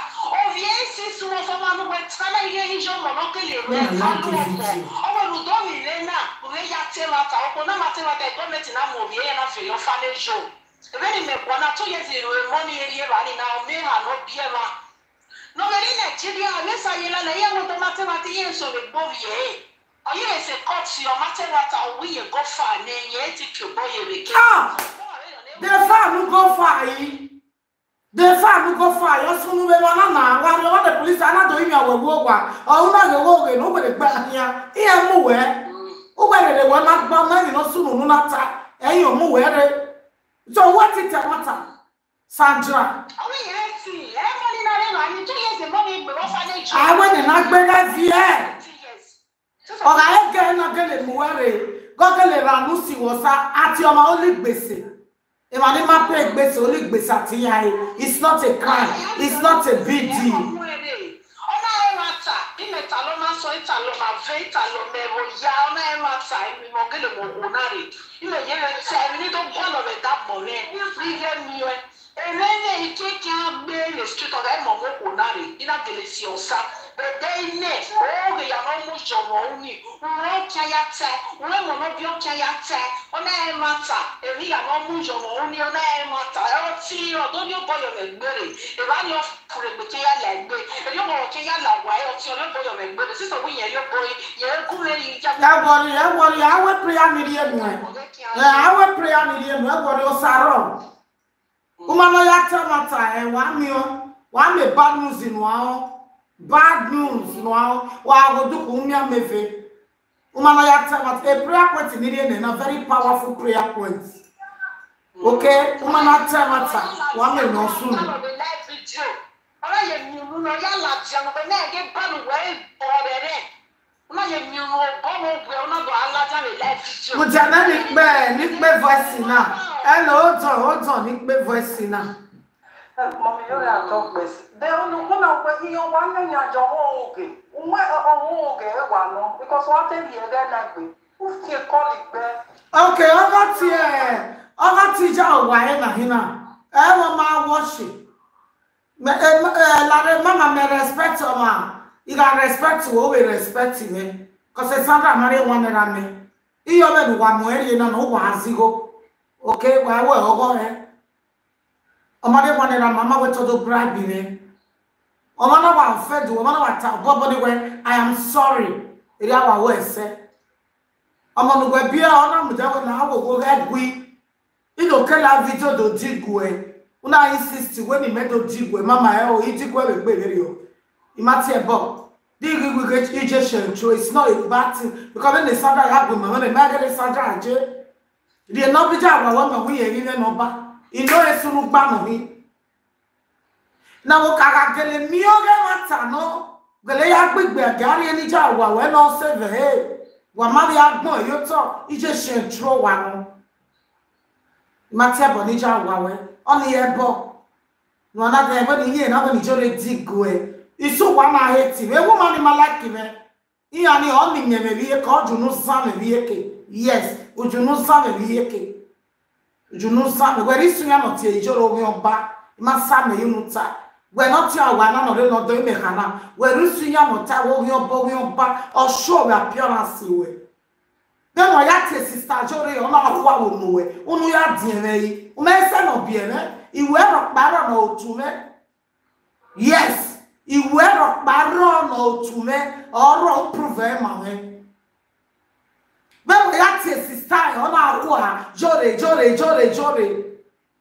D: òbí yẹn sì sún wọn fọwọ́ àwọn ọmọ ẹ̀tí náà yẹ yíyọ ọmọ náà kẹlẹ̀ rẹ̀
B: Mm,
D: fálù
B: like the
D: ọ̀pọ̀.
B: video.
D: ọmọ olùdó mi rẹ̀ náà rẹ̀ yà te mata oko na mate mata gọọmenti na ama obi ya na fe yo fa ne jo ebe ni me bona to ye zi re mo ni eri ba ni na o me ha no bie ma no ni nigeria le sa ye la na ye mo to mate mate ye so le gbo ye oye ese court yo mate mata o wi ye go fa ne ye ti ke bo ye
B: Ah! the farm go far yi the farm go far yọ sunu bẹ wọn nana wa ni wọn the police anado imi awọ wo wa ọhún náà yẹ wo wẹ ní wọlé gbẹ ahia iye mu wẹ wọlé lè wẹ má gbọ mẹrin náà sunu nu náà ta. Ẹyin òmu wẹ rẹ. So tẹ wọ́n ta sandra.
D: Àwọn yẹn ti fa ne jo
B: àwọn ènìyàn gbẹgẹ fi ẹ ọ̀gá ẹ gẹ ẹ náà gẹlẹ mu wẹ rẹ gọgẹlẹ ranú sí wọ́sá àti ọmọ ó lè gbèsè ní má pé gbèsè lè gbèsè àti ìyá ẹ it's not a crime. It's not a big deal.
D: ọ̀nà ẹ̀ máa tà bí mẹ́ta ló máa sọ ìta ló máa fẹ́ ìta ló mẹ́rọ ya ọ̀nà ẹ̀ máa tà ẹ̀mí mọ̀ gẹ́lẹ̀ mọ̀ náà rè. Ilẹ̀ yẹn rẹ̀ tẹ ẹ̀mí ní tó bọ́ọ̀lù rẹ̀ dàpọ̀ rẹ̀? Ní yẹ mi rẹ̀ ẹ̀rẹ́ yẹn ike kí á gbé lè street ọ̀gá ẹ̀ mọ̀ mọ̀ wò náà rè iná gẹ̀lẹ̀ sí ọ̀sá bẹ̀dẹ̀ iná òòrè yàrá ọmọ ìṣọ̀rọ̀ òun ni wọ́n á yá tẹ wọ́n mọ̀ náà bí á yá tẹ ọ̀nà ẹ̀ máa tà èmi yàrá ọmọ ìṣọ̀rọ̀ òun ni ọ̀nà ẹ̀ máa tà ẹ̀ ọtí ọ̀dọ́ ní ọ̀bọ̀yọ̀ rẹ̀ gbére ìbá ní ọ̀fùrẹ̀ gbé kí á là gbé èyí ọ̀rọ̀ kí á là wá ẹ̀ ọtí ọ̀lẹ́bọ̀yọ̀ rẹ̀ gbére sísè wí yẹn bọ̀ yẹn gúnlẹ̀ yìí já
B: ya ya ẹ ẹ wọri ọsàrọ kumana ya tẹ mata ẹ wàá mi ọ wàá mi bad news nù ahọ bad news nù ahọ wàá agodukù mmea mefe kumana ya tẹ mata a prayer point meeting nìyẹn na very powerful prayer point okay kumana tẹ mata wàá mi nà ọsùn nù.
D: ọ̀rọ̀ yẹn mi ò lọ yálà jẹun pé náà gé bánu wẹ́ẹ́ ọ̀rẹ́ rẹ̀ ọ̀rọ̀ yẹn mi ò lọ bọ́ọ̀mù ọ̀gbẹ́ ọ̀nà bọ̀ alájà rẹ̀ láì fi jẹun.
B: mùtẹ̀nẹ́ ní pẹ́ ní pé voice náà ẹ lọ ó tàn ó tàn ní pé voice náà.
E: Mami yóò yà tó gbèsè. Bẹ́ẹ̀ ni wọ́n náà wọ iye wa ń yàn àjọ ọ̀hún ògè. Òun ọ̀hún ògè ẹ̀ wà nù. Because wọ́n tẹ̀lé ẹ̀rẹ́ náà gbé. Ó fi kọ́lì gbẹ.
B: ok ọkọ tí ẹ ọkọ tí ìjà ọwà ẹ nà hínà ẹ wọn máa wọṣì ẹ lára mama mi respect ọmọ ìgbà respect wo wẹ respect mi kọsẹ sandra mari wọn nira mi iyọ bẹ ni wà mọ ẹ yẹn náà wà á zigo. Ok wà á wọ ọgọ rẹ ọmọdé wọn nira mama wẹ tọdọ bribe mi ọmọ náà wà fẹ du ọmọ náà wà ta bọbọdé wẹ i am sorry. Èdè àwọn àwọ ẹsẹ ọmọnugbe bia ọna mujawe na awogo egwi ino kela video do digwe una insist when ni medo digwe mama e o idigwe be gbe leri o imati ebo digi we get ije shencho it's not a bad thing. Because when the sandra gbe mama me ma get sandra aje di no bi ja wa wa ma wi eri ne no ba ino esunu gba no mi na wo kaka gele mi o ge mata no? Gele ya gbegbe agari eni ja wa we no save hey. Wà má rí agbọ̀n yóò tọ̀ ìjẹ́ ṣe dúró wà nù má tẹ́ bọ̀ níjà wà wẹ́ ọ́nà yẹ bọ̀ nù ọ̀nà tẹ̀ ẹ̀bọ̀ ní yíyẹ náà bọ̀ níjọ́ lè máa hẹ́ tì ewu má ní má láìkì mẹ́ ìyá ni nyẹ̀ mẹ́bi yẹ kọ́ ọ̀dùnú sá mẹ́bi yẹ kè yes òdùnú sá mẹ́bi yẹ kè òdùnú sá mẹ́ wẹ́rí sùn yà nọ̀ tiẹ̀ ìjọ́ lọ wíwọ́n bá má sá mẹ́ yín nù ta. Wẹ nọtí àwa náà nọdẹ nọdọ ẹmẹ hànà wẹ rúṣu yà mọta wọ wíwọn bọ wíwọn bá ọṣọ wẹ appearance yà tẹ sista jọrọ yẹ ọmọ àwọn àwọn ọmọ wẹ ọmọ yà diẹ mẹ yìí ọmọ ẹsẹ nà bìẹ mẹ ìwé ẹrọ kparọ nà òtù mẹ yes ìwé ẹrọ kparọ nà òtù mẹ ọrọ prove ẹ mà mẹ bẹẹ wọn yà tẹ sista yẹ ọmọ àwọn à jọrọ jọrọ jọrọ jọrọ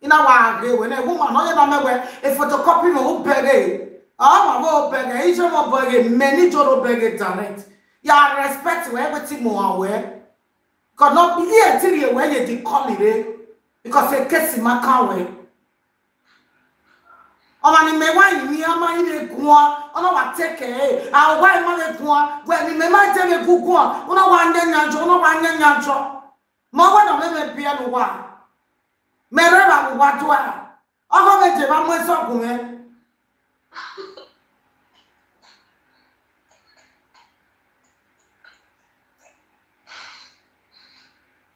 B: ina wa agre we na woman no ye na mewe e photocopy no bege ah ma bo bege e je mo bege many joro bege direct. Ya respect we wetin mo awe ko no be here till ye we ye di call ire because e kesi maka we ọmọ ni me wa yi ni ama yi le gun ọ. Ọ̀nà wa tẹkẹ ẹ. Àwọn wa yi ma le gun ọ. Wẹ ni me ma jẹ me gun gun ọ ọ̀nà wa nye nyanjọ ọ̀nà wa nye nyanjọ mọ na me me bia no wa mẹrẹ bá wò wá tó a ọkọ méje bá mú ẹsọ ọgùn mẹ.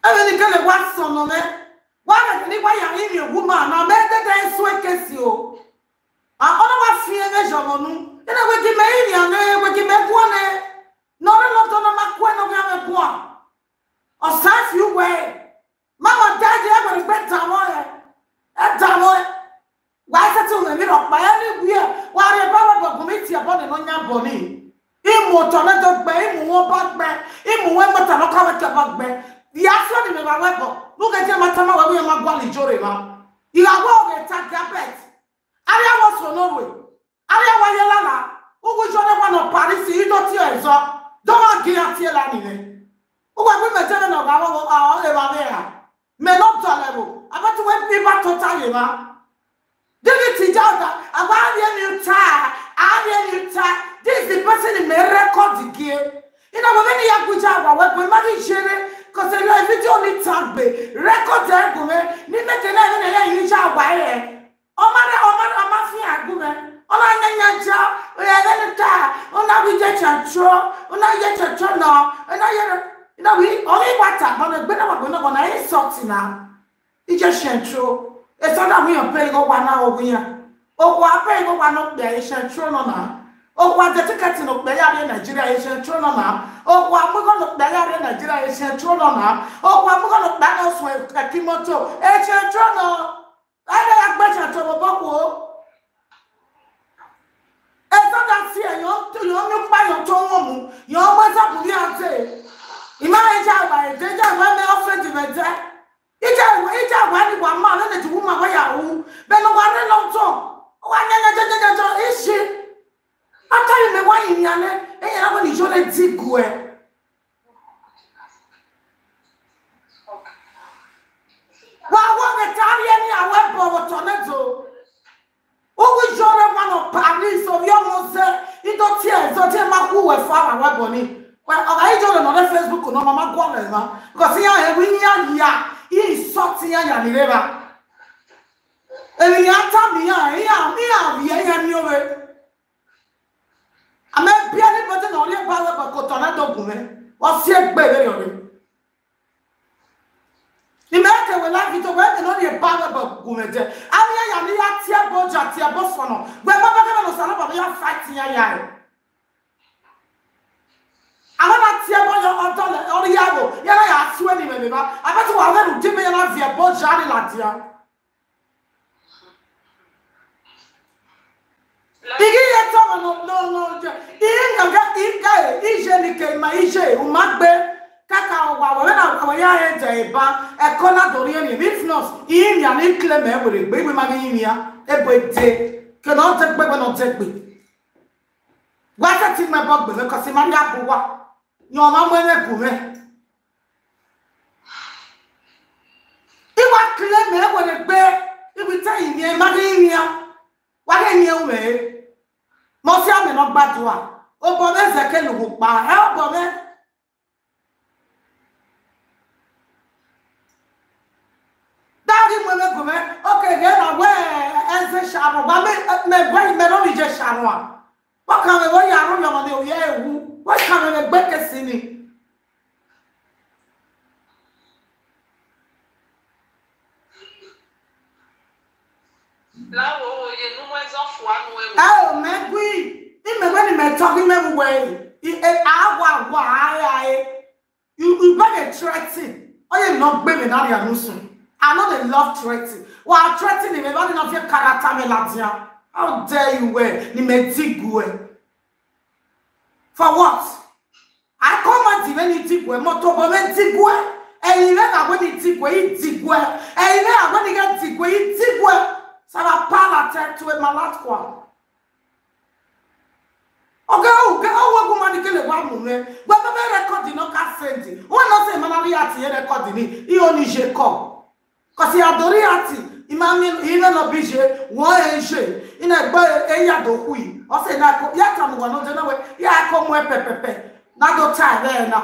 B: ẹbí ni kẹlẹ wá sọnù mẹ. Wá bẹ ní wá yàrá ìrìn òwú mà náà mẹ. Dẹdẹ ẹsọ ẹkẹsì o ɔno wafie ɛhyɛ wɔn no ɛna wɛgi mɛ ɛyi nìyɛn wɛgi mɛ ɛboɔ nɛ na ɔno na ɔtɔ na ɔma kɔ ɛna ɔma ɛboɔ ɔsan fi wɛ mama daadi ɛgbɛrɛ e gbɛ ta wɔn yɛ ɛta wɔn w'asɛ ti wɔn mi na ɔkpa yɛ ne wa w'ari ɛbɛ wɔ bɔ gumi ti e ɛbɔ ne no nya bɔ ne imu ɔtɔ ne do gbɛ imu wɔn ba gbɛ imu wɔn mɔta ne kɔ wɔtɔ ba gbɛ yasɔ ne mi ma wɛ bɔ n'o jɛ ma tama wɛ wɛ e ma bɔ alijore ma. Ìyàwó ɔbɛ ta gabɛt gbe me je no ga wo a o le ba be ya me no to level abati we bi ba total ye ma David Tijauda, about the new tie, I new tie. This is the person in my record again. You know, when we marry Shere, because I know if you only tag be record there, go me, ni me tena ni na you ja wa ye. O ma na o ma o ma fi agu me. O na nya nya ja, o ya le ta, o na bi je chancho, o na ye chancho no, o na ye you know we only water, but the better one go na insult na. Ije chancho. Eso na mi pe go wa na ogun ya. O wa pe go wa no pe e chancho no na. O wa de ticket no pe ya re Nigeria e chancho no na. O wa mu go no pe ya re Nigeria e chancho no na. O wa mu go no pe no so e kimoto e chancho no. Ade ya gbe chancho bo bo ko. Eso da si e yo to yo mi pa yo to won mu. Yo mo sa bu ni ante. Ima e ja ba e de ja wa me offer di be de ija ìwà ija ìwà ni wà máa lọ́nà tí wọ́n máa wáyà òun bẹ́ẹ̀ ni wà á rí lọ́tọ̀ wà ní ẹ̀yẹ jẹjẹjẹjọ ìṣe atari mi wáyé lẹ́tọ̀ owó ìṣọ́rẹ́ wọn lọ paris orí ọmọ ṣe ìdọ̀tí ẹ̀ ìdọ̀tí ẹ̀ máa kú wẹ̀ fún àwọn ẹ̀bọ̀ ni ọ̀gá ìjọ rẹ̀ lọ́dẹ facebook náà máa máa gbọ́ ọ̀rẹ́ ma kò sí yàn ẹ̀wí ní àyà yìí sọ́ọ̀tì yàn yà nílé ma ènìyàn mi yàn ẹ̀yà mi yàn rí ẹ̀yà ní òwe àmọ́ bí ẹni bọ́tẹ́ náà ọ̀lẹ́ bá wẹ̀ kò tọ̀ náà dọ̀gùn mẹ́ wọ́n sí ẹgbẹ́ rẹ̀ gùn mẹ́ jẹ́. Àwọn yàn ní yà tiẹ̀ bọ́ jà tiẹ̀ bọ́ sọ̀nà. Gbẹ̀ bá bá kẹ́ lọ sọ̀nà bàbá yà fáìtì yàn yà rẹ̀ àwọn náà tiẹ̀ bọ́ yọ ọ̀dọ́ lẹ̀ ọ̀rọ̀ yà wò yẹ́nà yà á tiwẹ́ ní mẹ́mẹ́ bá. Abẹ́tí wà wẹ́rù dìbò yẹn náà fìyà bọ́ jà ní làdìyà. igi yẹ tọ́ wọn lọ lọ lọ jẹ. Iye ngàgà ìgá yẹ ìjẹ ni kèémà ìjẹ ìhùmá gbé. kàkà wà wọ́n náà wọ́n yà yẹ jẹ ìbá ẹ̀kọ́ náà dòrí yẹn ní if not iye nìyà ní kílẹ̀ mẹ́ wèrè gbé ìwé máa yín nìyà ebo èdè kẹ́nà ọ̀ tẹ́ gbé gbé náà tẹ́ gbé wáṣẹ́ tí mo bọ́ gbèmí kọ́ sí máa ń yà bọ̀ wá ni ọma mọ ẹnẹ kù mẹ. Ìwà kìlẹ̀ mẹ́ ẹ wọlé gbé ibi tẹ́ ìní ẹ má dé ìní ẹ wá dé ìní ẹ wẹ̀ ẹ́. Mọ sí àmì náà gbàdúrà ó bọ mẹ́ zẹ̀kẹ́ lòwò pa ẹ ó ẹnẹ kù mẹ́ ókè gẹ́ nà wẹ́ ẹ ṣe ṣàrọ̀ gbà mẹ́ mẹ́ bọ́ ìmẹ́ náà mi jẹ ṣàrọ̀ à. Wọ́n kàn mí wọ́n yà àrùn yọ̀mọ̀dé òye ewu wọ́n kàn mí gbé kẹsì ni.
D: láwo oye nu wọn ẹzọ fún anu ewu.
B: ẹ ò mẹ́gbí ìmẹ̀gbẹ́ ni mẹ́tọ́ kí mẹ́mu wẹ̀ ẹ́ àwọ̀ àwọ̀ ààyè ààyè you better threaten. Ọyẹ nọ gbé mi náà yà lóṣùn I no dey love threaten wà á threaten ni mi bá nínú fi karata mi làdìyà how dare you wẹ̀ ni mẹ́ dì gu ẹ̀ for what? Akọ́mọ dìbẹ́ ni dì gu ẹ̀ mọ́tò bọ́ mẹ́ dì gu ẹ̀ ẹ̀yin rẹ̀ nàgbẹ́ ni dì gu ẹ̀ yìí dì gu ẹ̀ ẹ̀yin rẹ̀ nàgbẹ́ ni dì gu ẹ̀ yìí dì gu ẹ̀ sábà pààlà tẹ̀ tó ẹ̀ máa látọ̀ ọ̀gá ọ̀gá ọwọ ẹgbẹ máa ní kí lè wá mú mẹ gbẹgbẹ bẹ rẹkọdì náà ká sẹǹdì wọn sẹ ìmọ̀nà rí àti yẹ rẹkọdì ní iye oníṣe kọ àti ìmàmì ilé náà bí ṣe wọn ẹ ń ṣe iná ẹgbẹ ẹyà dòkú yìí ọsẹ iná ẹkọ yà kà mú wọn náà jẹnáwó yà ẹkọ mú ẹ pẹpẹpẹ nádó tá ẹ bẹ́ẹ̀ náà.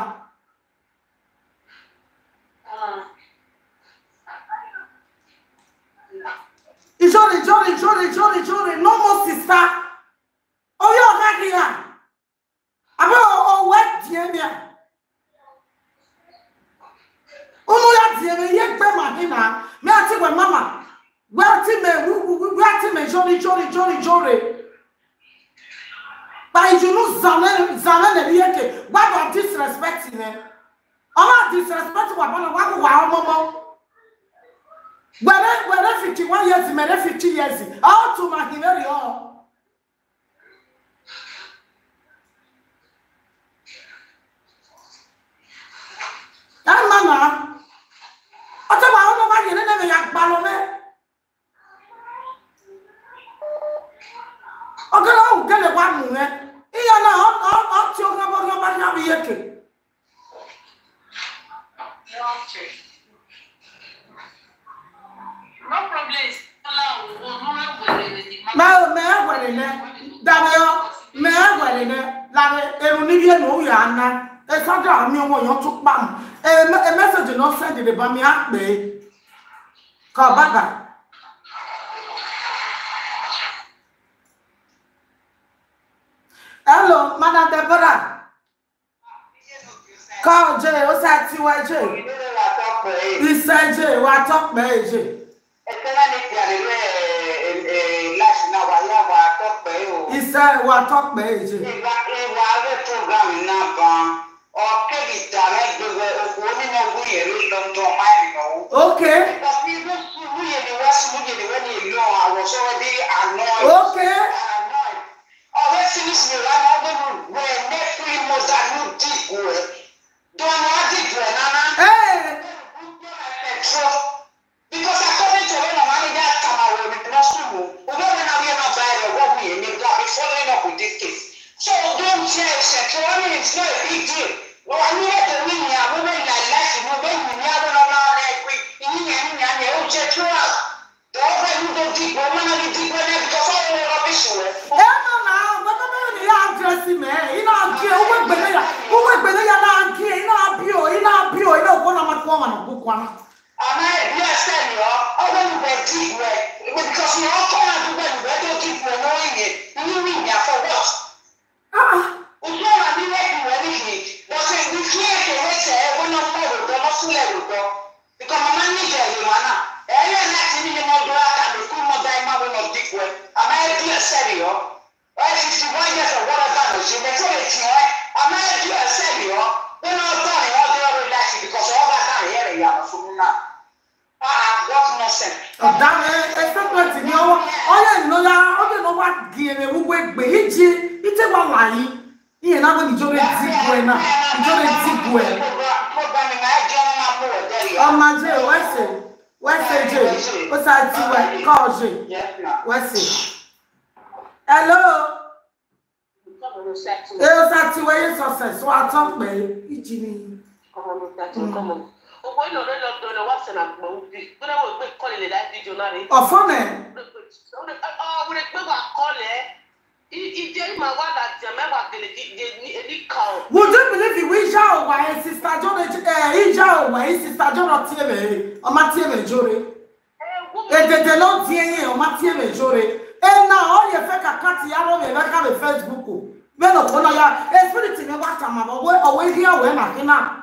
B: ìjọ́rè ìjọ́rè ìjọ́rè ìjọ́rè ìjọ́rè no more sister orí ọ̀gá kì í hà àbẹ́ ọ̀wọ́ ẹ̀dìẹ́ mi ọmọ ya diẹ mi yẹ gbẹ ma hi na. Mi ati wẹ mama. Wẹ ati mẹ wu wu wẹ ati mẹ jori jori jori jori. Bayijunu zanẹ zanẹ na mi yẹ ke wadu a disrespect nẹ ọmọ a disrespect wà bọ na wà kó wà ọmọ mọ wẹrẹ wẹrẹ fifty one years mẹrẹ fifty years. Ọ tún ma hi mẹri ọ. ama
F: mwe iya na hot hot hot yo na ba
B: na ba na bi yeke no problem la o no na gwele ni ma me gwele ne da me yo me gwele ne la me eru ni bi no ya na e sa da mi omo yan tu pam e de
E: ba mi a pe
B: baga je
E: Ẹgbẹ́ náà ní ti àlelú ẹ̀ láti náà wà yá wa tọ́pọ̀ ẹ̀ o.
B: isɛ wa kpɛ je
E: Ìwà rẹ̀ program náà gan. Ọ̀kẹ́bì tààrẹ gbogbo òkú onínà ogún yẹn ló lọ́dọ̀ máìlì náà. sùúrù yẹn ni wọ́n sùúrù yẹn ni wọ́n ní ìlú àwọ̀sọ́wọ́ bí àná.
B: okay
E: ọ̀rẹ́ sinisi rẹ̀ lánàá ọdún rẹ̀ nẹ́fìrí mọ́sálù dìbò rẹ̀ dọ́nà á dìbò rẹ̀ nánà.
B: hey.
E: Petrol. Because ní
D: kàn.
B: would you believe ìwé ìjà òwà ẹ̀ sista john ẹ̀ ìjà òwà ẹ̀ sista john ọtí ẹ̀mẹ̀ ọmọ tí ẹ̀mẹ̀ jóre. Èdèdè ló ti ẹ̀yìn ọmọ tí ẹ̀mẹ̀ jóre. Ẹ̀ náà ọ̀ yẹ fẹ́ kàkà ti yá lọ́wọ́ ẹ̀ fẹ́ kàwé facebook. Bẹ́ẹ̀ lọ́kọ́ náà yá. Ẹ̀ spirit mi wá tàmà ọ̀wé ìdí àwọ̀ ẹ̀ màkínà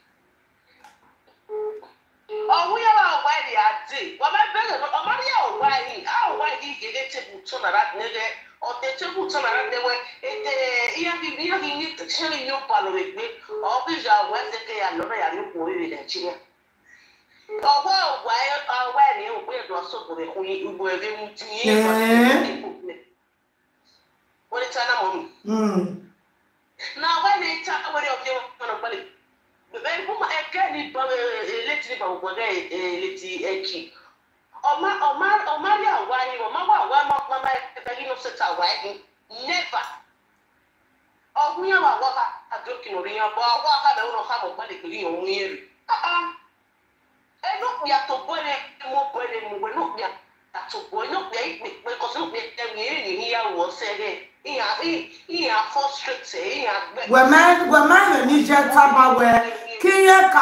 D: ọwụ ya wa ọgwa iri adị wama bere no ọmara ya ọgwa iri a ọgwa iri gede tebụl tọ nara nede ọdẹ tebụl tọ nara newe ede ihe bi ihe bi ni shere ni ụbalụ egbe ọ bụ iji ọgwa eze ke ya lọrọ ya n'ukwu oriri naijiria ọgwa ọgwa ọgwa iri ogbe edo ọsọ bụrụ ekwunye ugbo ebe m tinye ihe wọ́n ti ana mọ̀ mi. na ọgwa iri ta wẹ́rẹ́ ọ̀fẹ́ wọn ọ̀gbálẹ̀ bẹ́ẹ̀ fún ẹ̀kẹ́ ní létí ní bàbá gbọ́dọ̀ létí ẹ̀kí ọmọ ọmọ ọmọ rí àwa ni ọmọ wà wá ọmọ ẹgbẹ́ yìí ló ṣe ta wá ẹ̀kí never. Ọ̀hún yẹn wà wọ́n ká àdókè lórí yẹn bọ́ ọwọ́ akábẹ́ wọn ká mọ̀ gbọ́dọ̀ pẹ̀lú ìyẹn òun yẹn rí. Ẹnu yàtọ̀ bọ́ ẹ mọ bọ́ ẹ mọ ẹnu yàtọ̀ bọ́ ẹnu yà ìpè pé kọ́sí ìpè ẹ̀mí ẹ̀yìn yíyá wọ̀ sẹ́gẹ̀ ìyà ìyà frustrate ìyà gbẹ.
B: wẹ̀mẹ́ wẹ̀mẹ́ yẹn ní jẹ́ tábà wẹ̀ yẹn ka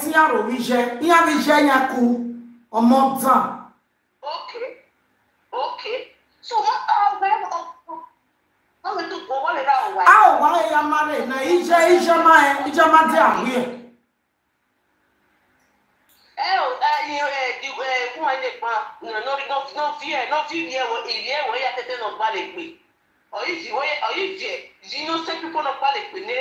B: tí yàrá òbí jẹ́ yíyá mi jẹ́ yẹn kú ọmọ tán.
D: Okay. Okay. So lè ra ọ̀wá.
B: a ẹ̀ ìjẹ́ máa dé àwí ẹ̀.
D: Ẹ ò ẹ ẹ di ẹ fún ẹ lè pa náà fi ẹ náà fi ìlú ẹ̀wọ̀ ìlú ẹ̀wọ̀ ẹ̀yà tẹ́tẹ́ náà lè pè. Ọ̀yí fi ọ̀yí fi ẹ̀ yìí ní ó sẹ́ pípọ́ náà lè pè ní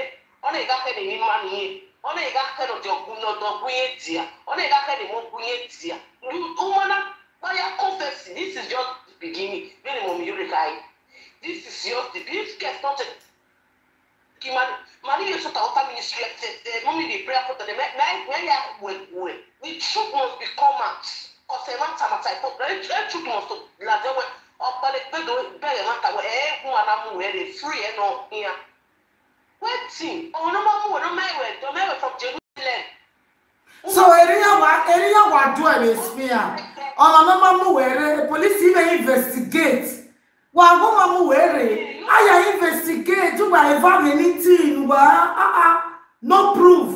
D: ọ̀nà ìdáfẹ́ nìyí máa nìyẹn. Ọ na-ega aka n'ụdị ọgụnye di ya ọ na-ega aka n'ime ọgụnye di ya ụmana gbaya confess this is just the beginning minimum yurika this is just the this gets not a Kimani, mani yesu ta ota ministry eh mummy dey pray for them. Na na ya we we. The truth must be come out. Cause e mata mata e put the truth must to la de we. Ọba le pe do bẹ̀rẹ̀ mata we eh hu ana mu we dey free e no here. Wetin? No ma we do ma we from Jerusalem.
B: so eriyawa eriyawa do ẹ espia ọ̀nà mẹ́ma mú wẹ̀rẹ̀ polisi ibẹ̀ investigate wà á gbọ́n ma mú wẹ̀rẹ̀ àyà investigate wà ẹ̀fọ́ mi ní tíì wà á á no proof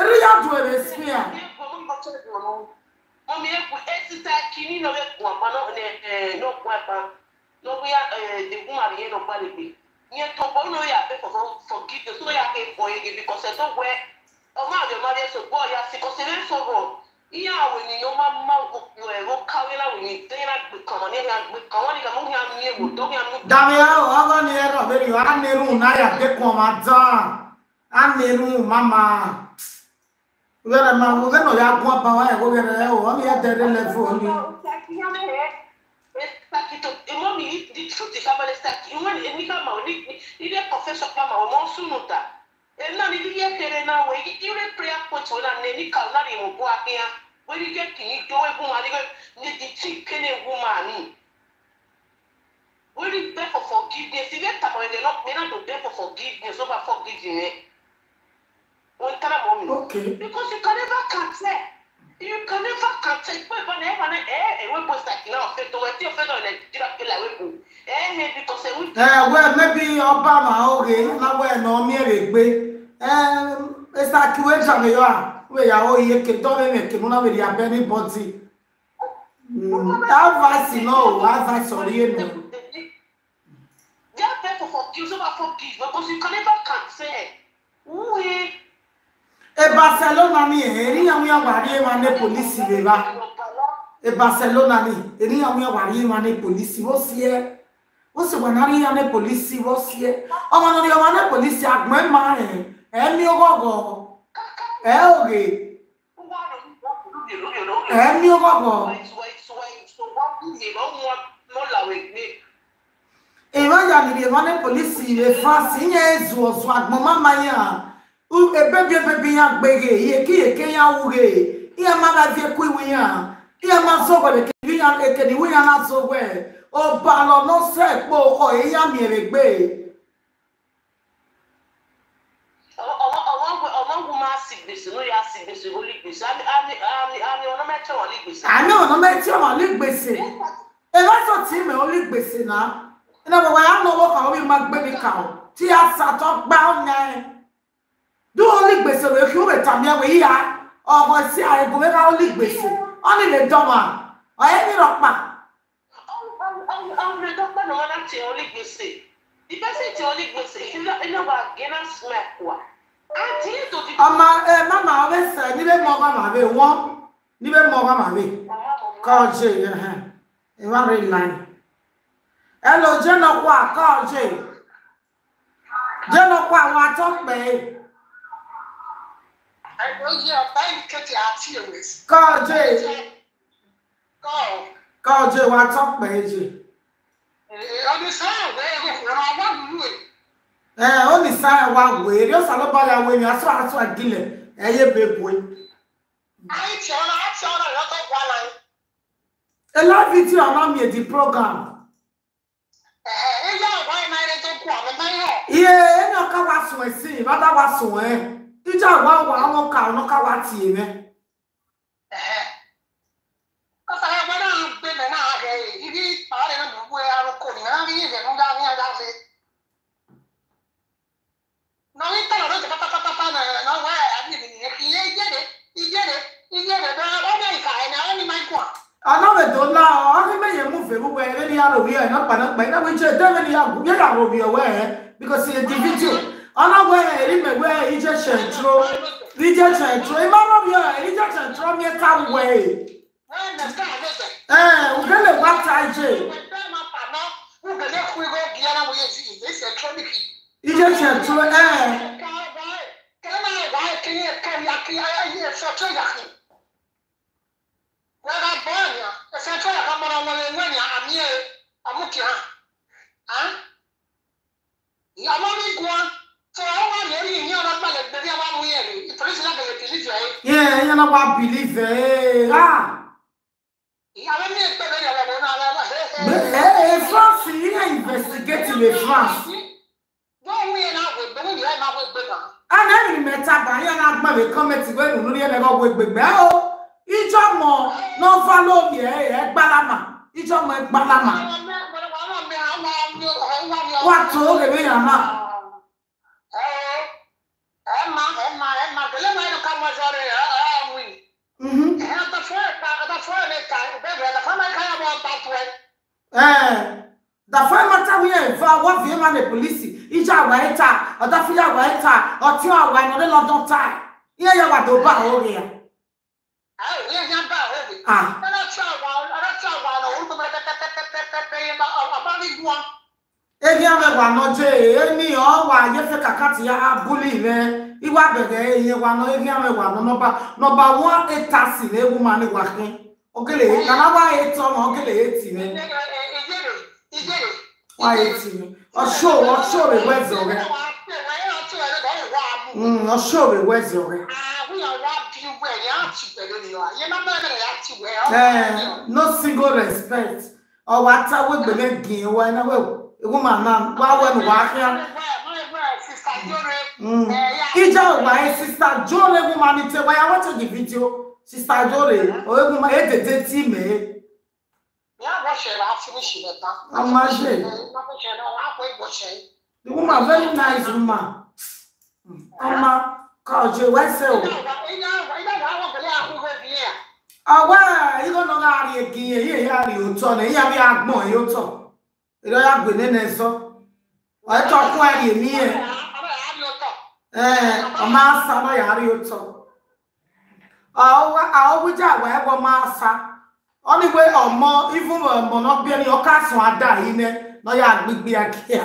B: eriya do ẹ espia
D: Mọ̀mí ekwu esita kini na ekwu akpa na n'okwu akpa n'okwu ya degbu mara ihe n'okwu alekpe. Nye tọgbọ ụlọ ya abẹ for forgive so ya ka ekpo ege because tó gbẹ ọmọ àbẹ ọmọdé so gbọ ya si kọsẹ ẹ sọ̀rọ̀ ihe àwọn ènìyàn máa ma ẹ̀rọ káwé láwọn ènìyàn tẹ́yìn náà gbé kàn wọ́n ní ẹ̀rọ gbé kàn wọ́n ní kàn mú yàn ní èwò tó yàn ní.
B: dàmíyà ọgọ́ ni ẹ̀rọ bẹ́ẹ̀ yọ anẹ́rù náírà dẹ́kun ọmọ dán anẹ́rù mama wẹ́rẹ̀ ma wẹ́rẹ̀ náà yà gún ọba wáyà wẹ́rẹ̀ ẹ̀ wọ́n mi yẹ dẹ́rẹ́ lẹ́fọ̀ ni.
D: Emo mi di truth ka bale sta ki won ni ka ma ni ni de professor ka ma mo sunu ta. E na ni di ye kere na we i re prayer point wona ne ni ka na ni mo bo akia. We di get ki do we bu ma ni ni di ti kene wu ma ni. We di beg for forgiveness. You ta mo de not me na do beg for forgiveness over forgiving me. Won tara mo mi.
B: okay
D: Because you can never cancel. You can never cancel. Pé ìbọn ẹ̀ ní ẹ̀ ẹ̀ wípé ṣàkí náà fẹ́ tó ẹ̀ tí o fẹ́ náà Nàìjíríà pé làwọn èkó. Ẹ̀ ẹ̀ ẹ̀ because ẹ̀
B: ẹ wẹ mẹbi ọba ma oge náwó ẹ nà ọmọ èrè gbé ẹ ẹsẹ akiwe jàmẹ yọ a wẹ yàwó iye kẹtọ mẹmẹ kẹmú náà wẹrẹ abẹ ní bọtì avasi náà o avasi ọrí ẹnu
D: They are there for forgive, so forgive because you can never cancel.
B: Ẹ barcelona ni eriyan ya wàrí ẹ ma ní polisi rẹ bá ẹ barcelona ni eriyan ya wàrí ẹ ma ní polisi wọ́n sí ẹ wọ́n sì wà náà ya ní polisi wọ́n sí ẹ ọmọ náà ni ọmọ ní polisi àgbẹ̀ máa ẹ ẹ ní ọgọgọ ẹ ògè ẹ ní ọgọgọ. Ema ya ni ema ne polisi le France nye ezu manya. U ebebi ebebi ya gbege ye ki ye ke ya uge. Iya ma ba vie ku iwi ya. Iya ma so gbe ke bi ya eke ni wi ya na so gbe. O ba lo no se po o e ya mi ere gbe.
D: Ọmọ máa sì gbèsè ló yà sì gbèsè ló lè gbèsè. Àmì àmì àmì ọ̀nà mẹ́tẹ̀ wọ́n lè gbèsè.
B: Ani ono me ti o ma le gbese. E ba so ti me o le gbese na. Ina bo wa ya no wo ka o bi ma gbe mi ka o. Ti a sa to gba o nya e. Do o le gbese we ki o be ta mi e we ya. Ọmọ sí àìgùn mẹ́ta ó lè gbèsè. Ní lè dọ́mà. Ọ̀yẹ́ ní rọ̀pà.
D: Àwọn ẹ̀dọ́gbọ́n náà wọ́n ọ̀ lè gbèsè. Ìbẹ́sẹ̀ tí ọ̀ lè gbèsè iná wa gẹ́nà smack wa. Ti.
B: Ọmọ ẹ mama ọbẹ̀ sẹ̀ níbẹ̀ mọ ọba màbẹ̀ wọ́n níbẹ̀ mọ ọba màbẹ̀ kọ́ ọ̀jẹ̀ yẹn hàn ìwà rẹ̀ láì. Ẹ lọ jẹ́nọ̀kọ́ àkọ́ ọ̀jẹ̀ jẹ́nọ̀kọ́ àwọn atọ́pẹ́
E: Ẹ̀rọ yẹ ọ̀bá ìkẹtì àti èwè.
B: kọ́ ọ̀jẹ̀
E: Kọ́ọ̀.
B: kọ́ ọ̀jẹ̀ wà atọ́pẹ́ jẹ̀.
E: Ọdún sáà wẹ́ ẹ̀rọ ìrọ̀ àwọn ìlú ẹ̀.
B: Ẹ ó ní sáà wà wèé yóò sàlọ́ bá ya wèé yẹn aṣọ aṣọ àgilẹ̀ ẹ yé bèbè wèé.
E: Àyè tí ọ̀nà àti ọ̀nà ìyọ́tọ̀ wà láyé.
B: Ẹ lọ́ fídíò ọ̀nà mi èdè program.
E: Ẹ̀hẹ̀ ẹ yá àwọn ẹ̀ náà ẹ̀rẹ́ tó kú àwọn
B: ẹni ọka wa wa àwọn ọkà ọ̀nà ká wa tì mẹ.
E: Kọ́sà ẹ̀ wọ́n náà gbé mẹ́ náà yìí. Ibi ló wé arúgbó ni náà rí ìrẹ̀ ló ń dá ní lé. Náà ní tẹ̀lé lóṣù pátápátá náà náà wá àbí ènìyàn kì í yé ìjẹ́rẹ̀ ìjẹ́rẹ̀ ìjẹ́rẹ̀ bẹ́ẹ̀ wọ́n bẹ̀ ìkà ẹ̀ náà wọ́n ní máa ń kọ́.
B: ọ̀nà wẹ̀dọ̀ ńlá ọ̀hún mẹ́yẹ̀ mú fẹ́ gbogbo ẹ̀ ní náà pàdánpẹ́ ẹ̀ náà wọ́n jẹ́ ẹ̀dẹ́rẹ́ ní àgùn yẹ́ àròbí ọ̀wẹ́ ẹ̀ because ẹ̀ di fídíò ẹ̀ ìjẹ́ ṣẹ̀ntró ìjẹ́ ṣẹ̀ntró ìmọ̀ àròbí ẹ̀ ìjẹ́ ṣẹ̀ntró mi ta jẹ́ ìjẹ́ ṣẹ̀ntró ẹ̀
D: kẹ́ ya kí ayé yìí ẹ̀fẹ́ tó yà kí. Wọ́n bá bọ́ ẹ̀yà ẹ̀fẹ́ tó yà ká mọ́ra wọn lé yà àmì ẹ̀ àmúkì hàn. Ìyàwó mi gun wa jẹ́ yìí.
B: Yeah, you know what believe eh. Ah.
D: Lọ́wọ́
B: Eh, eh, France, you are investigating the France. Ana eri meta ba ya na agba be comment we nu ri ele go gbegbe o ijo mo no follow me e e gbalama ijo mo e gbalama wa to le be ya na mhm eh da fa mata we e fa wa fi ma le police ijo awa eta o da fi awa eta o ti awa no le london time iye ya wa do ba o ri ya ah ebi ame wa no je eni o wa ye fe kakati ya bully re. Iwa bere eye wa no ebi ame wa no number number 1 etasi le wu ma ni wa kin ogele na na wa eto mo ogele eti ni wa eti ni o show o show re wezo re mm o show re wezo re eh no single respect. O wa ta we gbele gin wa na we ma na wa we nu wa kia Mm. Ija e sister Jore woman ni te wa ya watch the video. Sister Jore, o e woman e tete ti me. Ọmọ ṣe. The woman very nice woman. Ọmọ ka o je wese o. Awa iko no ga ri egi e ye ya ri o to na ya bi agbon e o to. Iro ya gbe ne ne so. O e to kun ari emi e. Eh, ọmọ asa no ya ri o to. Awa awuja wa e wo ma asa. Oni we ọmọ even ọmọ no bi ni o ka sun ada yi ne no ya gbigbe akia.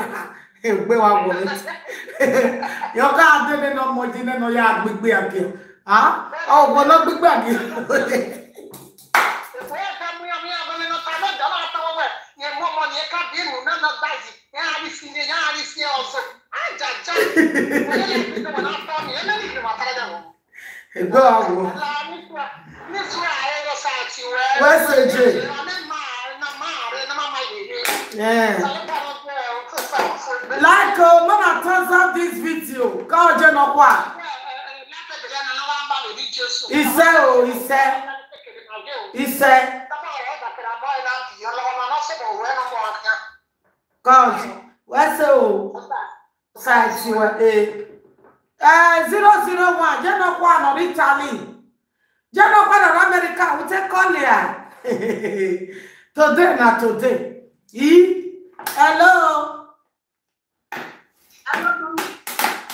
B: Egbe wa wo ni. Yo ka de ne no mo di ne no ya gbigbe akia. Ah, o wo no wo. Yeah. Like uh, mama thumbs up this video. O je no kwa. Iṣẹ́ o, iṣẹ́, iṣẹ́. God, wẹ́sẹ̀ o, ṣáìtì wẹ̀ ẹ́. Ẹ zero zero one, jẹ́ náà kó àná ní Italy. Jẹ́ náà padà ní Amẹ́ríkà, we take call ya. Today na today. Yí, hello,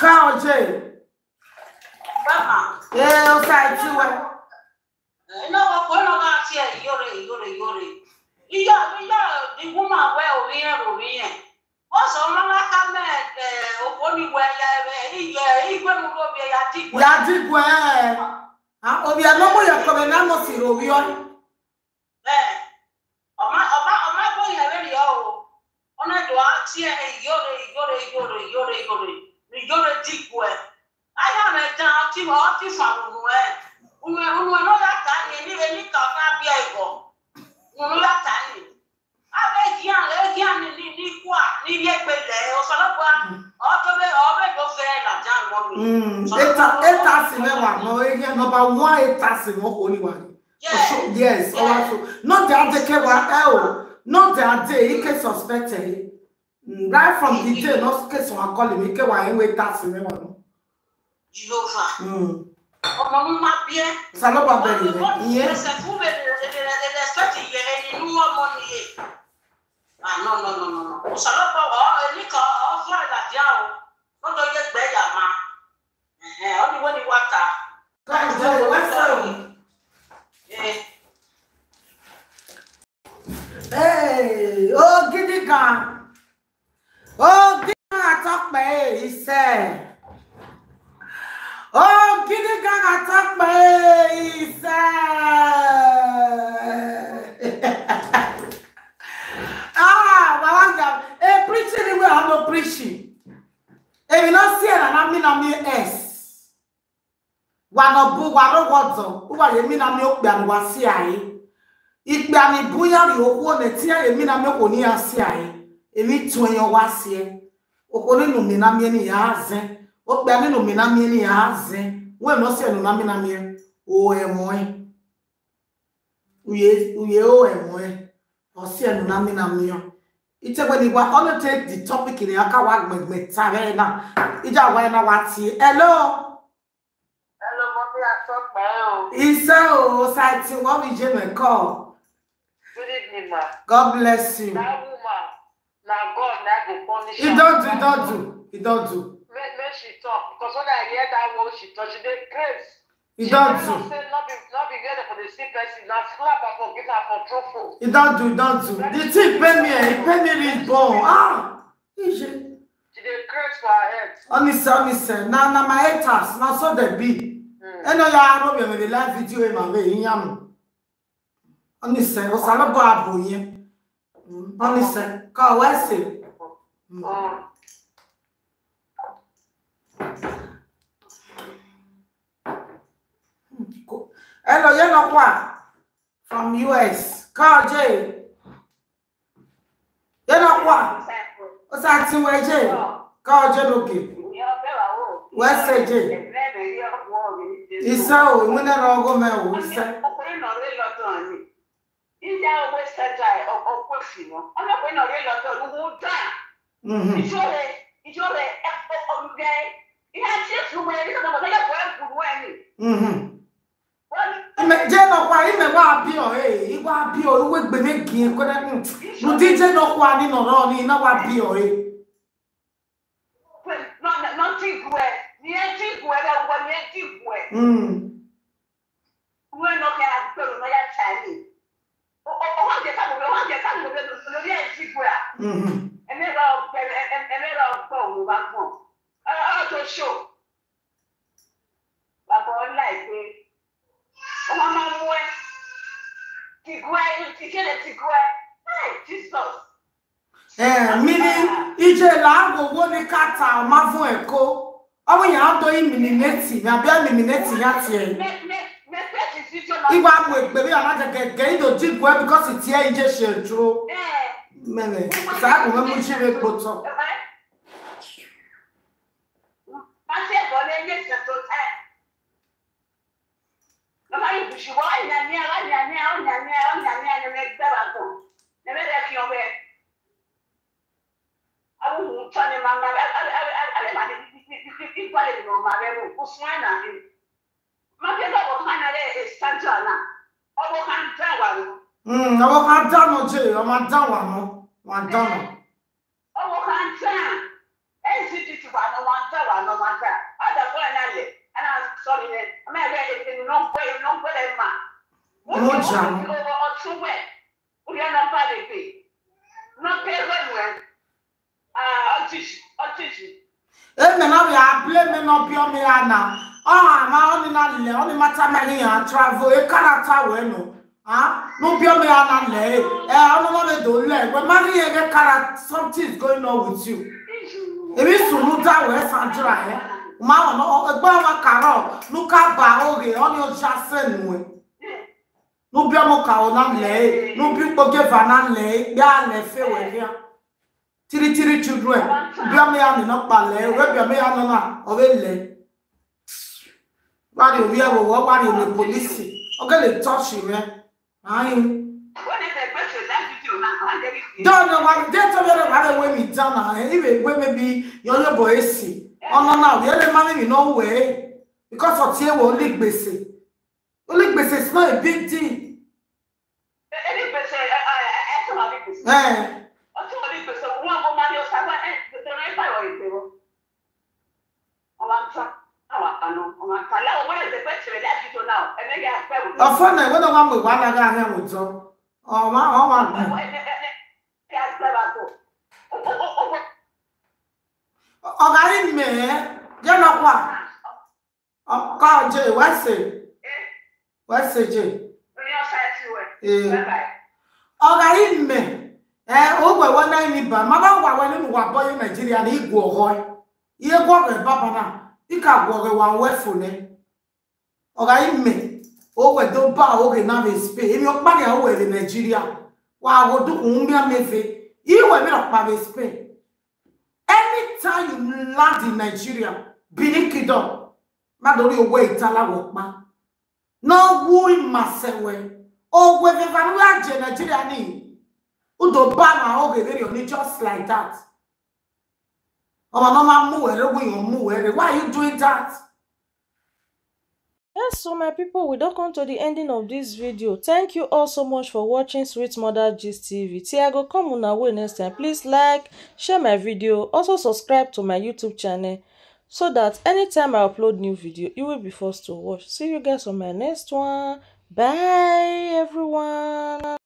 B: ká o jẹ́. Ẹ o ṣáìtì wẹ̀. Ya dìgbò ẹ̀. Obi àlọ́mọ̀ yẹ kọ̀bẹ̀ náà mọ̀ sí ìròwí ọ́. Mm, Eta eta si mẹ́wàá nọ ehe nọmba one eta si wọn kò ní ní. Ọ̀ṣọ́ yes ọwọ́ aṣọ. Not the ade kẹwàá ẹ o. Not the ade ike suspected. Mm, Right from the day not case wọn akọ́lé mi kẹwàá ẹ̀ ń wé eta si mẹ́wàá nọ.
E: Jehovah.
B: Mm.
E: Ọmọ mi máa bí ẹ́.
B: Saloba bẹ̀rẹ̀ rẹ̀ ìyẹn.
E: Fún mi respect yẹrẹ nínú ọmọ nìyẹn. Ah no no no no no. Òṣàlọ́pọ̀ ọ̀ ẹni kan ọ̀ fún àlàdíà o. Lọ́dọ̀ yẹ gbẹ́yà máa. Ẹ̀hẹ̀ ọ́ ni wọ́n ni wá ta.
B: Káyọ̀ wẹ́sẹ̀ o.
E: Ẹ
B: Hey, ó gidi gan. Ó gidi gan àtọ́pẹ́ iṣẹ́. Takpe isa. Ah, Malanga, eh, preaching the way I'm not preaching. If you not see it, I mean, I mean, S. Wano bu, wano wadzo, uwa ye mina mi okbi anu wasi ayi. Ikpe ani buya ri okwo ne tia ye mina mi okwo ni asi ayi. Emi tu eyan wasi e. Okwo ninu mi na mi ni ya azen. Okpe ninu mi na mi ni ya azen. We no se nu na mi na mi. O e mo e. Uye, uye o e mo e. O se nu na mi na mi o. Ite when you want to take the topic in the aka wa gbegbe tare na. Ija wa na wa ti. Hello.
D: Hello, mommy, I talk my own.
B: Iṣẹ́ o, Sati, wọ́n mi jẹ́ mẹ́kọ́.
D: Good evening, ma.
B: God bless you.
D: That woman, now God, now go punish her.
B: don't do, don't do, he don't do,
D: Make, make she talk. Because when I hear that word, she touch, she dey grace.
B: He don't do, he don't do, he don't do. The thing pay me, eh, he pay me reach bone. Ah, ije.
D: She dey grace for her head.
B: Honestly, honestly, na na my haters, na so they be. Ẹnu ya arọ bẹ̀rẹ̀ the live video ẹ̀ màá bẹ̀ yín yá mi. Honestly, ọ̀sálọ́bọ̀ ààbò yẹn. Honestly, kọ́ ọ wẹ́sẹ̀.
D: Mm.
B: Hello, yẹn lọ kwa from US. Kọ́ ọ jẹ́ ẹ̀. Yẹn lọ kwa. Ó sá ti wọ ẹjẹ́ ẹ̀. Kọ́ ọ jẹ́ lókè. Wẹ́sẹ̀ jẹ́. Iṣẹ́ o, ìwé náà lọ ọgọ́ mẹ́wò iṣẹ́.
D: Ọkùnrin náà rí lọ́dọ̀ ni. Ìjà owó ṣẹ́jà ọkọ̀ sí wọn. Ọlọ́kùnrin náà rí lọ́dọ̀ ni wọ́n dà. Ìṣòro ìṣòro ẹ̀kọ́ ọ̀gbẹ́. Ìyá tí èsì wọ̀ ẹ̀rí sọ̀tọ̀ bọ̀dọ̀ yẹ kó ẹ̀ kúrú ẹ̀ ni.
B: Mhm.
D: Wọ́n ní
B: Ime je no kwa ime wa bi o eh iwa bi o we gbe me gin ko na mu di je no kwa ni no ro ni na wa bi o eh
D: pé nọ́ọ̀tì gu ẹ̀ ní ẹ̀ tí gu ẹ̀ bẹ́ẹ̀ wọ ní ẹ̀ tí gu ẹ̀.
B: mm
D: Wọ́n náà kẹ́ àgbẹ̀rù náà yá China. Ọwọ́ àjẹ ká gbogbo ọwọ́ àjẹ ká gbogbo lórí ẹ̀ tí gu ẹ̀.
B: mhm
D: Ẹ̀mẹ́rọ ẹ̀mẹ́rọ gbọ́ òun bá gbọ̀n. Ọ̀rọ̀ tó ṣò. Bàbá ọ̀la ìpè. Ọmọ máa mú ẹ. Tìgú ẹ ìkéde tìgú ẹ. Ẹ Jesus.
B: eh mi ni ije la go wo ni kata o ma fún eko owo yan do iminineti na bi iminineti ya ti e
D: Mẹ́sẹ̀jì sí tí ó lọ.
B: iwa mu egbe bi ana ge ge ido ji gwe because it here ije se duro mele sa ko me mu ji re gboto
D: Pàṣẹ ẹ̀bọ̀ ní ẹyẹ ìṣẹ̀tò ẹ̀. Lọ́mọ yìí bùṣùwọ́ ọ̀nyàní ẹ̀ ọ̀nyàní ẹ̀ ọ̀nyàní ẹ̀ ọ̀nyàní ẹ̀ ẹ̀mẹ̀ gbẹ́ wà tó. Ẹ̀mẹ̀ dẹ̀ fi ọ̀bẹ. Àwọn ohun tọ́ ni màmá rẹ̀ alẹ́ màá ní ìgbàlẹ̀ ní ọmọ rẹ̀ bò kó sún ẹ̀ nà ní. Màkẹ́ bá wọ̀ kán náà ẹ̀ ṣáájú àná. Ọwọ́ kan dá wà lọ.
B: mm owo ka dano je o ma dan wa no wa dano
D: Ọwọ́ kan dá. Ẹ̀ sì ti ti wà ní wọn dá wà ní wọn dá. Ọ̀dà fún ẹ̀ náà lẹ̀. Ẹ̀ náà sọ̀rọ̀ yẹn. Ọmọ ẹ̀rẹ́ ẹ̀ nọ gbé nọ gbé lẹ̀ mà.
B: Mo jà ní.
D: Ọtún wẹ̀. Ẹ̀ náà bá lè gbé. Nọ pé wẹ̀nu ẹ̀. Ọtìṣì ọtìṣì.
B: eme na bi able me no bi o me ana o ha ma o ni na le o ni mata ni ya travel e karata we no ha no bi o me ana le e o no no me do le we ma ni e ge kara something is going on with you e bi sunu da we sanjura e ma o no egba wa karo. Nu ka ba o ge o ni o ja se nu e no bi o mo ka o na le no bi po ge va na le ya le fe we ya three three children ya owe biame ya nana ọbẹ lẹ wari owi ẹwọwọ wari owe polisi ọgẹ lè tọọsì rẹ ayin
D: Wọ́n ẹ̀ tẹ̀ gbèsè láti fi òun náà. Wọ́n á jẹ́ kí fi.
B: dọ́ọ̀nù wa dé tọ́bi ẹ̀rọ wàá wẹ̀ mí dáná ẹ̀ ìwé ìwé mi bi yọ̀nyẹ̀ bọ̀ èsì ọ̀nà náà òwe ẹ̀rọ máa mi náà wẹ̀ ẹ́ because ọ̀tí ẹ̀wọ̀ ó lè gbèsè ó lè gbèsè is not a big deal
D: Ẹni gbèsè ẹ̀ ẹ̀ tó wà ní gbèsè.
B: ẹ̀
D: Ọtí wọ́n ní gbèsè wọn kò máa ní ọ̀sán bá ẹ̀ gbèsè rẹ̀ bá ìwọ̀ ìpè wọn. Ọmọ ntọ́ àwọn àná ọmọ ntọ́ aláwọ̀ wọ́n ẹ̀ tẹ̀ gbèsè láti tó náà ẹ̀mẹ́ yà pẹ́ wò.
B: ọ̀fọ́ náà ìwé náà wà mọ̀ ìwà alága ahẹ́ wò tán ọ̀ma ọ̀ma gbà
D: Yà pẹ́ wà tó.
B: ọ̀gá yìí mẹ̀ẹ́ jẹ́ lọ́kọ̀ à. ọkọ jẹ wẹsẹ wẹsẹ jẹ
D: onye ọsa ti wẹ.
B: ee.
D: Bye bye.
B: ọga ime ẹ ogwe wọn náà ní bá má bá wà wẹni nù wà bọ yẹ nàìjíríà ní ìgò ọhọ iye gbọgbẹ bàbá náà ìkà gbọgbẹ wà wẹfù ní ọga ime ogwe tó bá oge náà lè spé èmi ọgbà ní àwọn èrè nàìjíríà wà àwọn dùkùn ń bíà mẹfẹ ìwé mi ọ̀pá lè spé anytime you land in nigeria benin kingdom má lórí owó ìtàláwọ̀ pa. Náà wú ìmàsẹ̀wẹ̀. Ogwe fífa ní àjẹ nàìjíríà ní udo bá na oge lórí òní just like that. Wẹ̀rẹ̀ wíyàn mú wẹ̀rẹ̀. Why you doing that.
A: Yes, so my people, we don't come to the ending of this video. Thank you all so much for watching Sweet Mother Gist TV. Till I go come on away next time. Please like, share my video, also subscribe to my YouTube channel so that anytime I upload new video, you will be first to watch. See you guys on my next one. Bye, everyone.